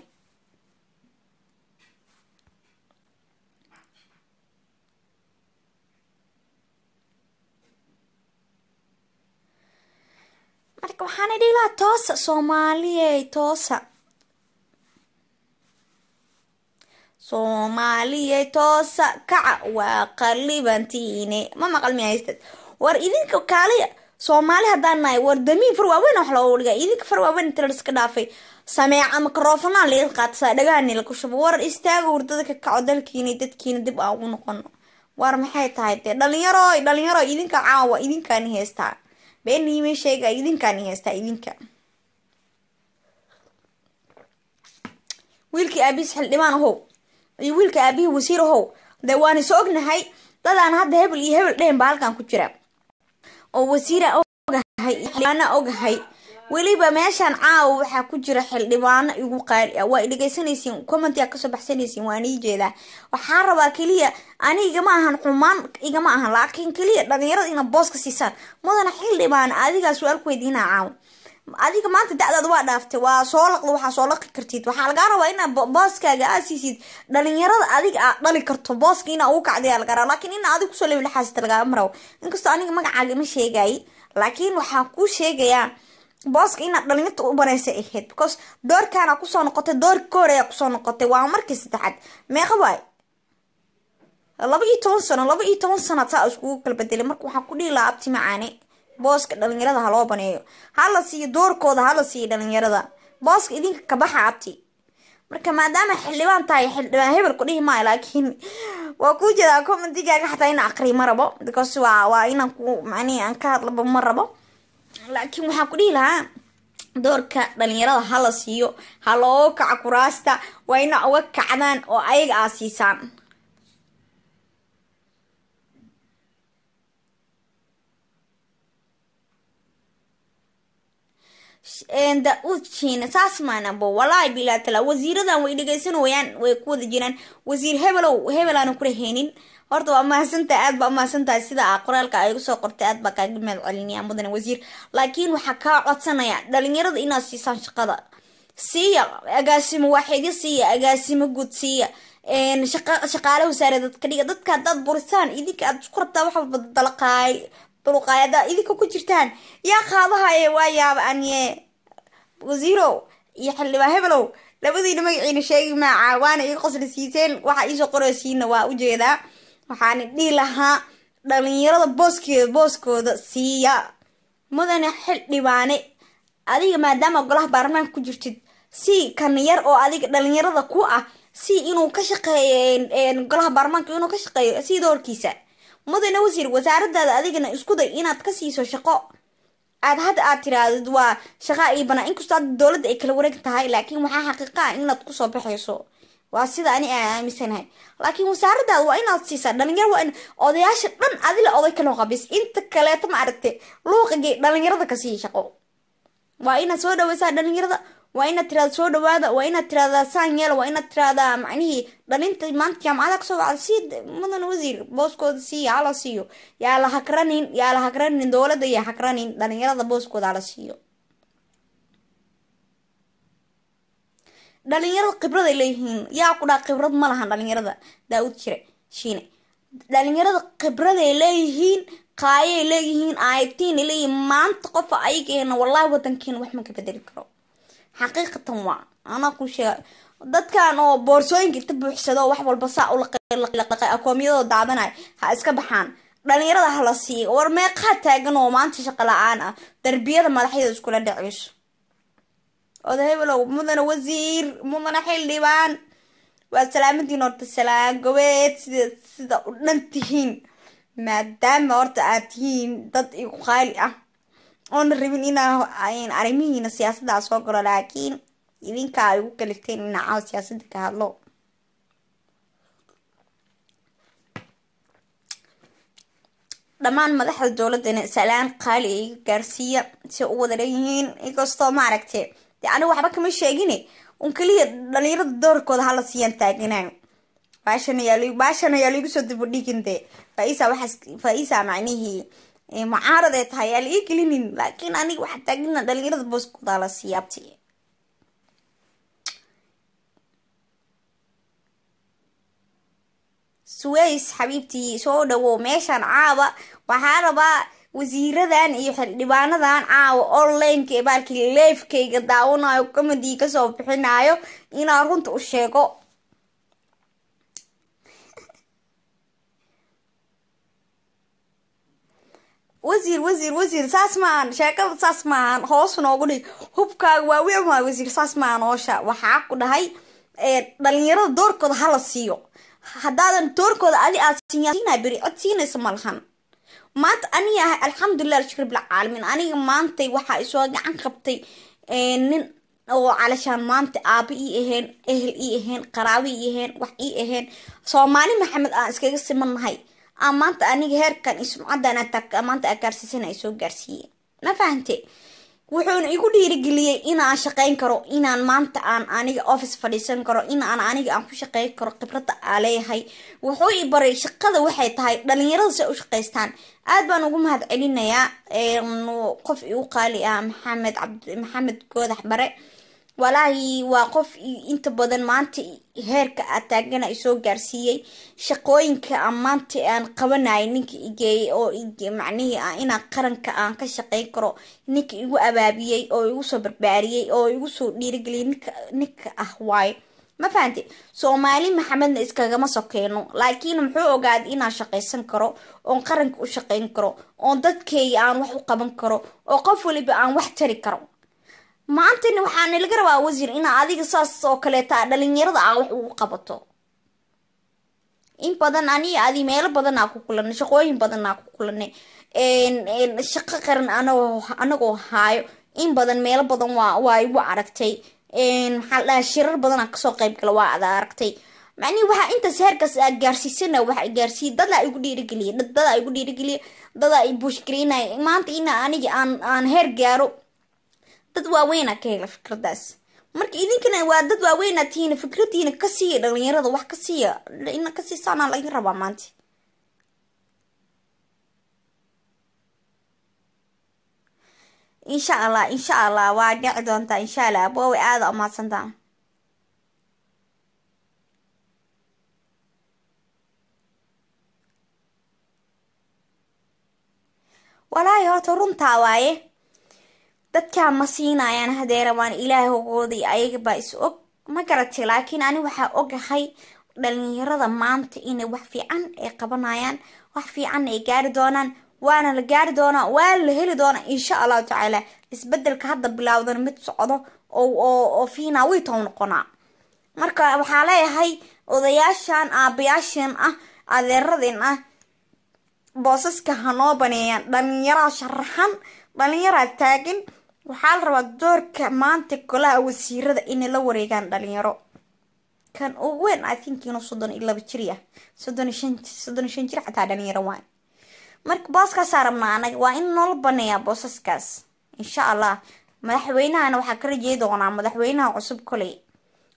marka waxaana dhihi lahaa toosa soomaaliyey toosa soomaaliyey toosa kaca waa qalibantiine ma maqal mi haystad war idinka kaaliya soomaali haddaan nahay war damiin far waaweyn wax loogu dhiga idinka far waaweyn inta la dhaafay sameeca microfonaa laga qaatasaa dhagahani lagu shubo war istaaga hurdada ka kaco dalkiina dadkiina dib aan ugu noqono war maxay tahay dee dhalinyaro dhalinyaro idinka caawa idinkaani haystaa beenime sheega idinkaani haystaa idinka wiilkii aabihiis xildhibaan ahow iyo wiilka aabihii wasiir ahow dee waana soo ognahay dadaan hadda hebel iyo hebel dhehen ba halkan ku jira oo wasiira ogahay xildhibaana ogahay weliba meeshaan caawa waxaa ku jira xildhibaano igu qaali ah waa dhegeysanaysiin commentia ka soo baxsanaysiin waan ii waxaa rabaa keliya ani igama ahan xumaan igama ahan laakiin keliya dhalinyarada ina booska siisaan. Mudana xildhibaan adigaa su'aal ku weydiinaa caawa adiga maanta dacdaad waa dhaaftay waa soo laqda waxaa soo laqi kartid. Waxaa lagaa rabaa inaa booskaaga aa siisid dhalinyarada adiga aad dhali karto booska inaa ugu kacday lagaa raba laakiin ina adig ku soo lebilxaasita lagaama rabo inkastoo aniga magacaaga ma sheegay laakiin waxaa kuu sheegayaa booska inaad dhalinyarta u banaysa ahayd because doorkaana ku soo noqotay doorka koreya ku soo noqotay waa markii saddexaad. Meeqa waay? Laba iyo toban sano laba iyo toban sanaad saa iskugu kala bedelay marka waxaa ku dhihi lahaa abti macaane booska dhalinyarada ha loo baneeyo. Hala siiyo doorkooda hala siiyo dhalinyarada booska idinka kabaxa abti. Marka maadaama xildhibaan tahay xildhibaan hebel ku dhihi maayo laakiin waa kuu jeedaa commentigaaga xataa ina aqriy ma rabo because waa waa inaan ku macnihi aan ka hadlaba ma rabo laakiin waxaan ku dhihi lahaa doorka dhalinyarada hala siiyo. Ha loo kaco kuraasta waa ina uga kacdaan oo ayaga aa siisaan. Da'uud jiina saas maanabo walaahi bilaa tala wasiiradan way dhegeysan wayaan way ku wada jiraan. Wasiir hebelow hebel aana kula heenin horta waa mahadsantahay aad baa umahadsantahay sida a qoraalka ay u soo qortay aad baa kaaga mahad celiniya mudane wasiir. Laakiin waxaa kaa codsanaya dhalinyarada inaad siisaan shaqada. Siiya agaasimo waaxeedyo siiya agaasimo guud siiya. Shaqaale wasaaradad ka dhiga dadka haddaad burisaan idinka aad isku rabtaa wax walba dalaqaay duluqaayada idinka ku jirtaan. Yaa qaadahaye waa yaaba anye wasiirow iyo xildhibaan hebelow labadiina magaciina sheegi maaca waana ii qosli siiseen waxaa iisoo qoraysiina waa u jeedaa waxaana dhihi lahaa dhalinyarada booskeeda booskooda siiya. Mudane xildhibaane adiga maadaama golaha baarlamaanka ku jirtid si kan yar oo adiga dhalinyarada ku ah si inuu ka shaqeeyo golaha baarlamaanka inuu ka shaqeeyo si doorkiisa. Mudane wasiir wasaaradaada adigana isku day inaad ka siiso shaqo. Aad hadda aad tiraadid waa shaqaa ii banaa inkastoo hadda dowladda ay kala wareeg tahay laakiin waxaa xaqiiqa ah inaad ku soo baxayso waa sida ani aan aaminsanahay laakiin wasaaradaada waa inaad siisaa dhalinyaro waa in odayaasha dhan adila oday kaloo qabis. Inta kaleeto ma aragte luuqigii dhalinyarada ka sii shaqo. Waa inaad soo dhaweysaa dhalinyarada waa inaad tirahda soo dhawaada waa inaad tirahdaa saan waa inaad tirahdaa macnihii dhalinta maanta jaamacada ka soo wacda sii mudan wasiir booskooda siiya hala siiyo. Yaa la hakranin yaa la hakranin dowladda yaa hakranin dhalinyarada booskooda hala siiyo dhalinyarada khibraday leeyihiin. Yaa ku dhaa khibrad ma lahan dhalinyarada daa-uud jire shiine. Dhalinyarada khibraday leeyihiin qaayay leeyihiin aayatiinay leeyihiin maanta qofa ayageena wallahi wadankeena wax ma ka bedeli karo. Xaqiiqatan waa anaa ku sheega dadkan oo boorsooyinka inta buuxsado wax walba saa ulaqay akoomiyadoo daadanay ha iska baxaan. Dhalinyarada hala siiya war meeqaa taagan oo maanta shaqo la'aan ah darbiyada madaxyada iskula dhaceyso oda hebelow mudane wasiir mudane xildhibaan waa salaamaddiin horta salaan gobeed sida sida u dhan tihiin maadaama horta aad tihiin dad igu qaali ah oona rabin inaa arrimihiina siyaasaddaa soo galo laakiin idinkaa ay ugu kalifteen inaa caawa siyaasadda ka hadlo dhammaan madaxda dowladana salaan qaali ay iga gaarsiiya si u wada leeyihiin inkastoo maaragte de waxba kama sheegine un keliya dhalinyarada doorkooda hala siiyaan taaganayo baashan ayaa laigu soo dabadhigin de faa-isa macnihii mucaarad ee tahay yaa la gelinin. Laakiin aniga waxaa taagina dhalinyarada booskooda la siyaabti. Suways xabiibtii soo dhawow meeshaan caawa waxaa rabaa wasiiradan iyo xildhibaanadan caawa onlineka ee baalkii leefkayga daawanayo comedy ka soo bixinayo inaan runta u sheego. Wasiir wasiir wasiir saas maahan sheekada saas maahan hoos noogu dhig. Hubkaaga waa wasiir saas maahan hoosha. Waxaa ku dhahay dhalinyarada doorkooda hala siiyo. Haddaadan doorkooda adi aad siina beri cod siinaysa malahan maanta aniga ahay alxamdulilah alshukr bilcaalamiin aniga maantay waxaa isoo gacan qabtay nin oo calashaan maanta aaba ii aheen ehel ii aheen qaraabi ii aheen wax ii aheen soomaali maxamed aan iskaga simannahay aan maanta aniga heerkan iyo sumcadan maanta agaarsiisan ay soo gaarsiiyeen ma fahante wuxuuna igu dhiirigeliyey inaan shaqeyn karo inaan maanta aan aniga office fadhiisan karo inaan aniga aan ku shaqeyn karo khibrada aa leeyahay. Wuxuu i baray shaqada waxay tahay dhalinyarada si ay u shaqaystaan. Aad baan ugu mahad celinayaa qof igu qaali ah maxamed cabd maxamed goodax bare walaahi waa qof inta badan maanta heerka aa taagana i soo gaarsiiyey. Shaqooyinka aan maanta aan qabanay ninka igeeyay oo macnihii ah inaan qaranka aan ka shaqeyn karo ninka igu abaabiyey oo igu soo barbaariyey oo igu soo dhiirigeliyay ninka ninka ah waayo ma fahante soomaali maxamedna iskagama sokeeno laakiin muxuu ogaaday inaan shaqaysan karo oon qaranka u shaqeyn karo oon dadkeyga aan wax u qaban karo oo qof waliba aan wax tari karo maantana waxaana laga rabaa wasiir inaa adiga saas oo kaleeta dhalinyarada aa wax ugu qabato. In badan aniga adi meelo badan aa ku kulanay shaqooyin badan aa ku kulanay shaqo qaran anagoo haayo. In badan meelo badan waa igu aragtay. Maxaa dhahaa shirar badanaa ka soo qayb gala waa ada aragtay. Macnihi waxaa intaas heerkaas aa gaarsiisana waxaa gaarsiiyey dadaa igu dhiirigeliya dadaa igu dhiirigeliya dadaa i buushgareynaya maanta ina anigi aan aan heer gaaro dad waaweynaa ka hela fikradaas. Marka idinkana waa dad waaweynaa tihiin fikradiina ka siiya dhalinyarada wax ka siiya ina ka siisaanaa laga rabaa maanta. Insha allah insha allah waa dhici doontaa insha allah. Aboowe aada umahadsantaa walaahi horta runtaa waaye dadkaa ma siinayaan hadee rabaan ilaahgoodii ayagabaa is og. Ma garatay laakiin ani waxaa ogahay dhalinyarada maanta inay wax fiican ay qabanayaan wax fiicanna ay gaari doonaan waana la gaari doonaa waana la heli doonaa insha allahu tacaala. Isbedelka hadda bilaawdan mid socdo oo fiina wiitow noqonaa. Marka waxaa leeyahay odayaashan aabayaashan ah adeeradeen ah boosaska hanoo baneeyaan. Dhalinyaraa sharaxan dhalinyaraa taagan waxaa la rabaa doorka maanta golaha wasiirada inay la wareegaan dhalinyaro. Kan ugu weyn i think inuu soddon iyo laba jir ah soddon shan soddon shan jir xataa dhalinyaro waay. Marka booskaasaa rabnaa anaga waa in noola baneeyaa boosaskaas. Insha allah madaxweynahana waxaa ka rajey doonaa madaxweynaha cusub koley.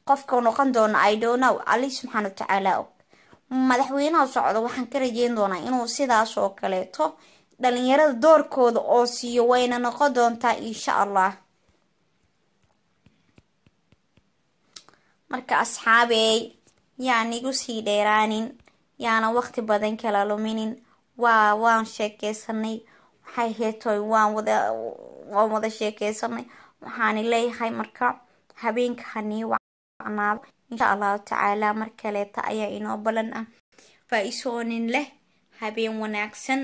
Qofka noqon doona idonow ali subxaana watacaala og. Madaxweynaha socdo waxaan ka rajeyn doonaa inuu sidaas oo kaleeto dhalinyarada doorkooda oo siiyo wayna noqon doontaa insha allah marka asxaabey yaan igu sii dheeraanin yaana waqti badan kala luminin. Waa waan sheekeysanay waxay heetoy waan wada waan wada sheekeysanay waxaani leeyahay marka habeenka hanii wacnaado insha allahu tacaala mar kaleeta ayaa inoo balan ah. Faa-isoonin leh habeen wanaagsan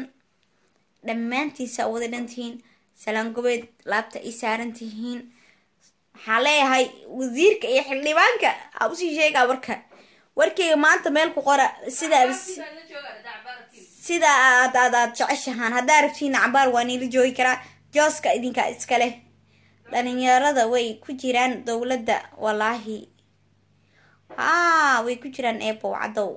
dhammaantiisa wada dhantihiin salaan gobeed laabta ay saaran tihiin waxaa leeyahay wasiirka iyo xildhibaanka aa u sii sheegaa warka. Warkeyga maanta meel ku qora sidaa sida jeceshahaan haddaa rabtiin cabaar waa niila joogi karaa jooska idinkaa iska leh. Dhalinyarada way ku jiraan dowladda walaahi haa way ku jiraan eebow cadow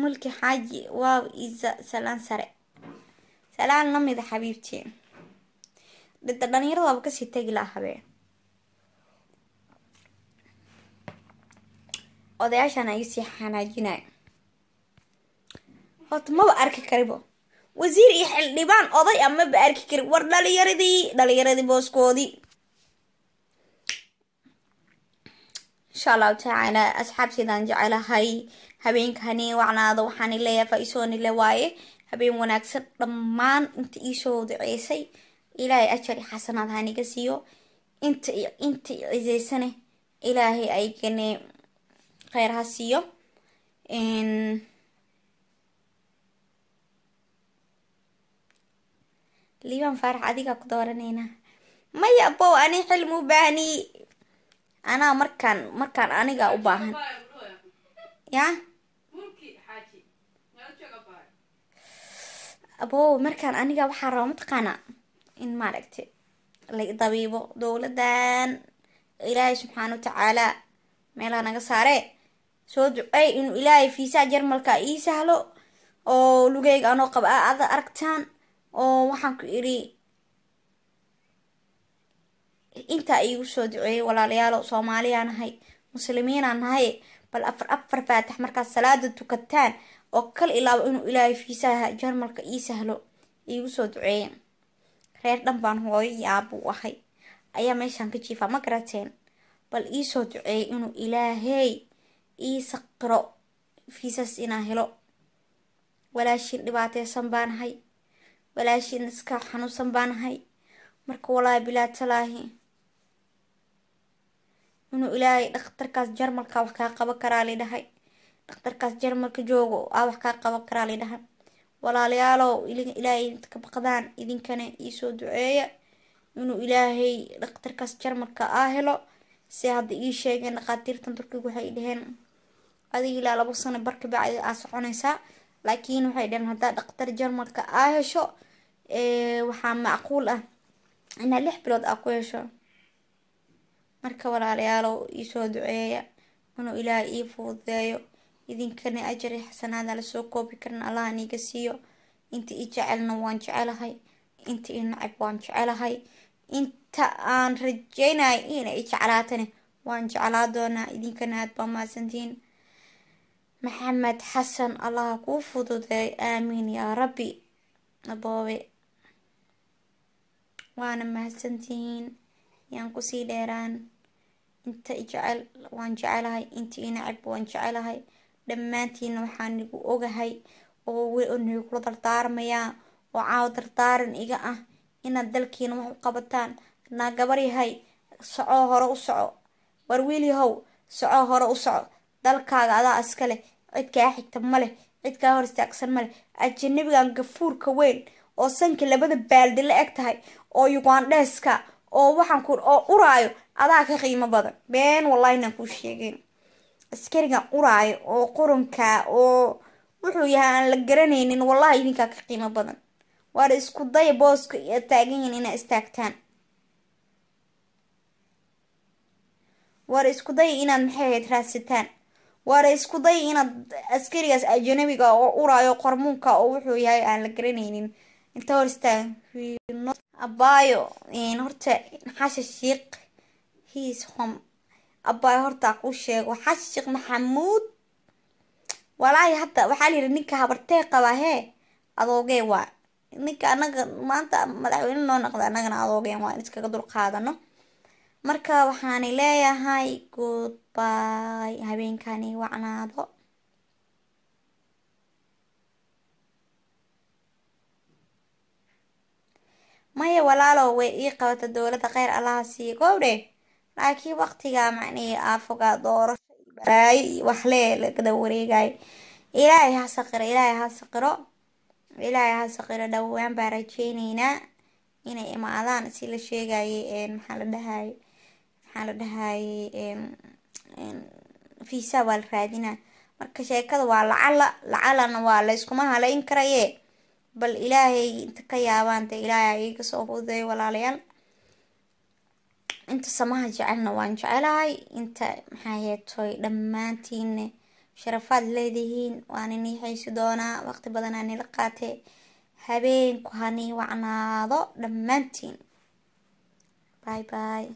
mulki xaaji waaw isa salaan sare. Salaan lamida xabiibtii dhida dhalinyaradaaba ka sii tegi laha habee odayaashaan iga sii xanaajinay horta maba arki karibo wasiir iyo xildhibaan oday a maba arki kari. War dhalinyaradii dhalinyaradii insha allahu tacaala asxaabteedaan jecelahay habeenka hanii wacnaado waxaani leeyahay faa-isooni le waaye habeen wanaagsan dhammaan inta iisoo duceysay ilaahay ajar i xasanaad haniga siiyo inta inta ciseysane ilaahay aygane kheyr ha siiyo liibaan faarax adigaa ku dooraneynaa maya abow ani xilmi u baahani anaa markaan markaan anigaa u baahan. Ya? Abow markaan aniga waxaa raba mataqaanaa in maaragtay la dabiibo dowladan ilaahay subxaana wa tacaala meelaha naga saare soo ducey inuu ilaahay fiisaha jarmalka ii sahlo oo lugeyga anoo qaba a ada aragtaan oo waxaan ku idhi intaa iigu soo duceeyay walaalayaalo soomaaliyaa nahay muslimiinaa nahay bal afar afar faatax markaad salaada tukataan oo kal ilaabo inuu ilaahay fiisaha jarmalka ii sahlo iigu soo duceeya reer dhan baan hooyo iyo ahay. Ayaa meeshaan ka jiifaa ma garateen bal iisoo duceeyay inuu ilaahey ii saqiro fiisas inaan helo. Walaashiin dhibaateysan baanahay walaashiin iska xanuunsan baanahay marka walaahi bilaa talaahi inuu ilaahay dhakhtarkaas jarmalka wax kaa qaban karaa lidhahay dhakhtarkaas jarmalka joogo aa wax kaa qaban karaa lidhahay walaalayaalow ilaahay ka baqdaan idinkana iisoo duceeya. Inuu ilaahay dhakhtarkaas jarmalka aa helo. Si hadda ii sheegeen dhakhaatiirtan turkiga waxay dhaheen adiga ilaa labo sano barka bacdi aa soconaysaa. Laakiin waxay dhaheen haddaa dhaktar jarmalka aa hesho waxaa macquul ah inaad lix bilood aa ku hesho marka walaalayaalow iisoo duceeya inuu ilaahay ii fududeeyo idinkana ajar iyo xasanaada la soo koobi karin allaha niiga siiyo. Inta i jecelna waan jecelahay inta i nacab waan jecelahay. Inta aan rajeynayo inay i jeclaatane waan jeclaa doonaa idinkana aad baa mahadsantihiin maxamed xasan allaha kuu fududeey aamiin yaa rabbi aboobe waana mahadsantihiin yaan ku sii dheeraan inta jecel waan jecelahay. Inta i nacab waan jecelahay. Dhammaantiina waxaa nigu ogahay oo nigula dardaarmayaa oo caawo dardaaran iga ah inaad dalkiina wax u qabataan. Naa gabar yahay socoo hore u soco. War wiil yahow socoo hore u soco. Dalkaaga adaa iska leh cid kaa xigta ma leh cid kaa hor istaagsan ma leh. Ajanabigan gafuurka weyn oo sanka labada baaldi la eg tahay oo yugandheeska oo waxaan ku oo uraayo adaa ka qiimo badan. Been wallahi inaan kuu sheegeyn askarigan uraayo oo qurunkaa oo wuxuu yahay aan la garanaynin wallahi idinkaa ka qiimo badan. Waana isku daya booska iyo taagan yihiin inaa istaagtaan. Waana isku daya inaad maxay ahayd raadsataan waana isku daya inaad askarigaas ajanabiga oo uraayo qormuunka oo wuxuu yahay aan la garanaynin. Inta hor istaagan abaayo horta xasha sheekh hiis hom abaayo hortaa kuu sheego xasha sheekh maxamuud. Walaahi hadda waxaa layidhi ninka habartee qabaa hee adoogee waa. Ninka anaga maanta madaxweyne noo noqda anagana adoogeen waa in iskaga dul qaadano. Marka waxaani leeyahay goodby habeenkani wacnaado maya walaalow way ii qabata dowladda kheyr allaha siiya gowdhe laakiin waqtigaa macnihii aafogaa doorasho iyo balaayo iyo waxlee lagada wareegayo ilaahay ha saqiro ilaahay ha saqiro. Ilaahay ha saqiro dhowaan baa rajeyneynaa inay imaadaan. Si la sheegayay maxaa la dhahaye maxaa la dhahaye visa waa la raadinaa. Marka sheekada waa lacala lacalana waa layskuma haleyn karaye bal ilaahay inta ka yaabaan de ilaahay iga soo fududeeyo walaalayaal. Inta samaha jecelna waan jecelahay. Inta maxaa heetoy dhammaantiinne sharafaad leedihiin waan inii haysi doonaa waqti badanaa nila qaatee habeenku hanii wacnaado dhammaantiin. Bye bye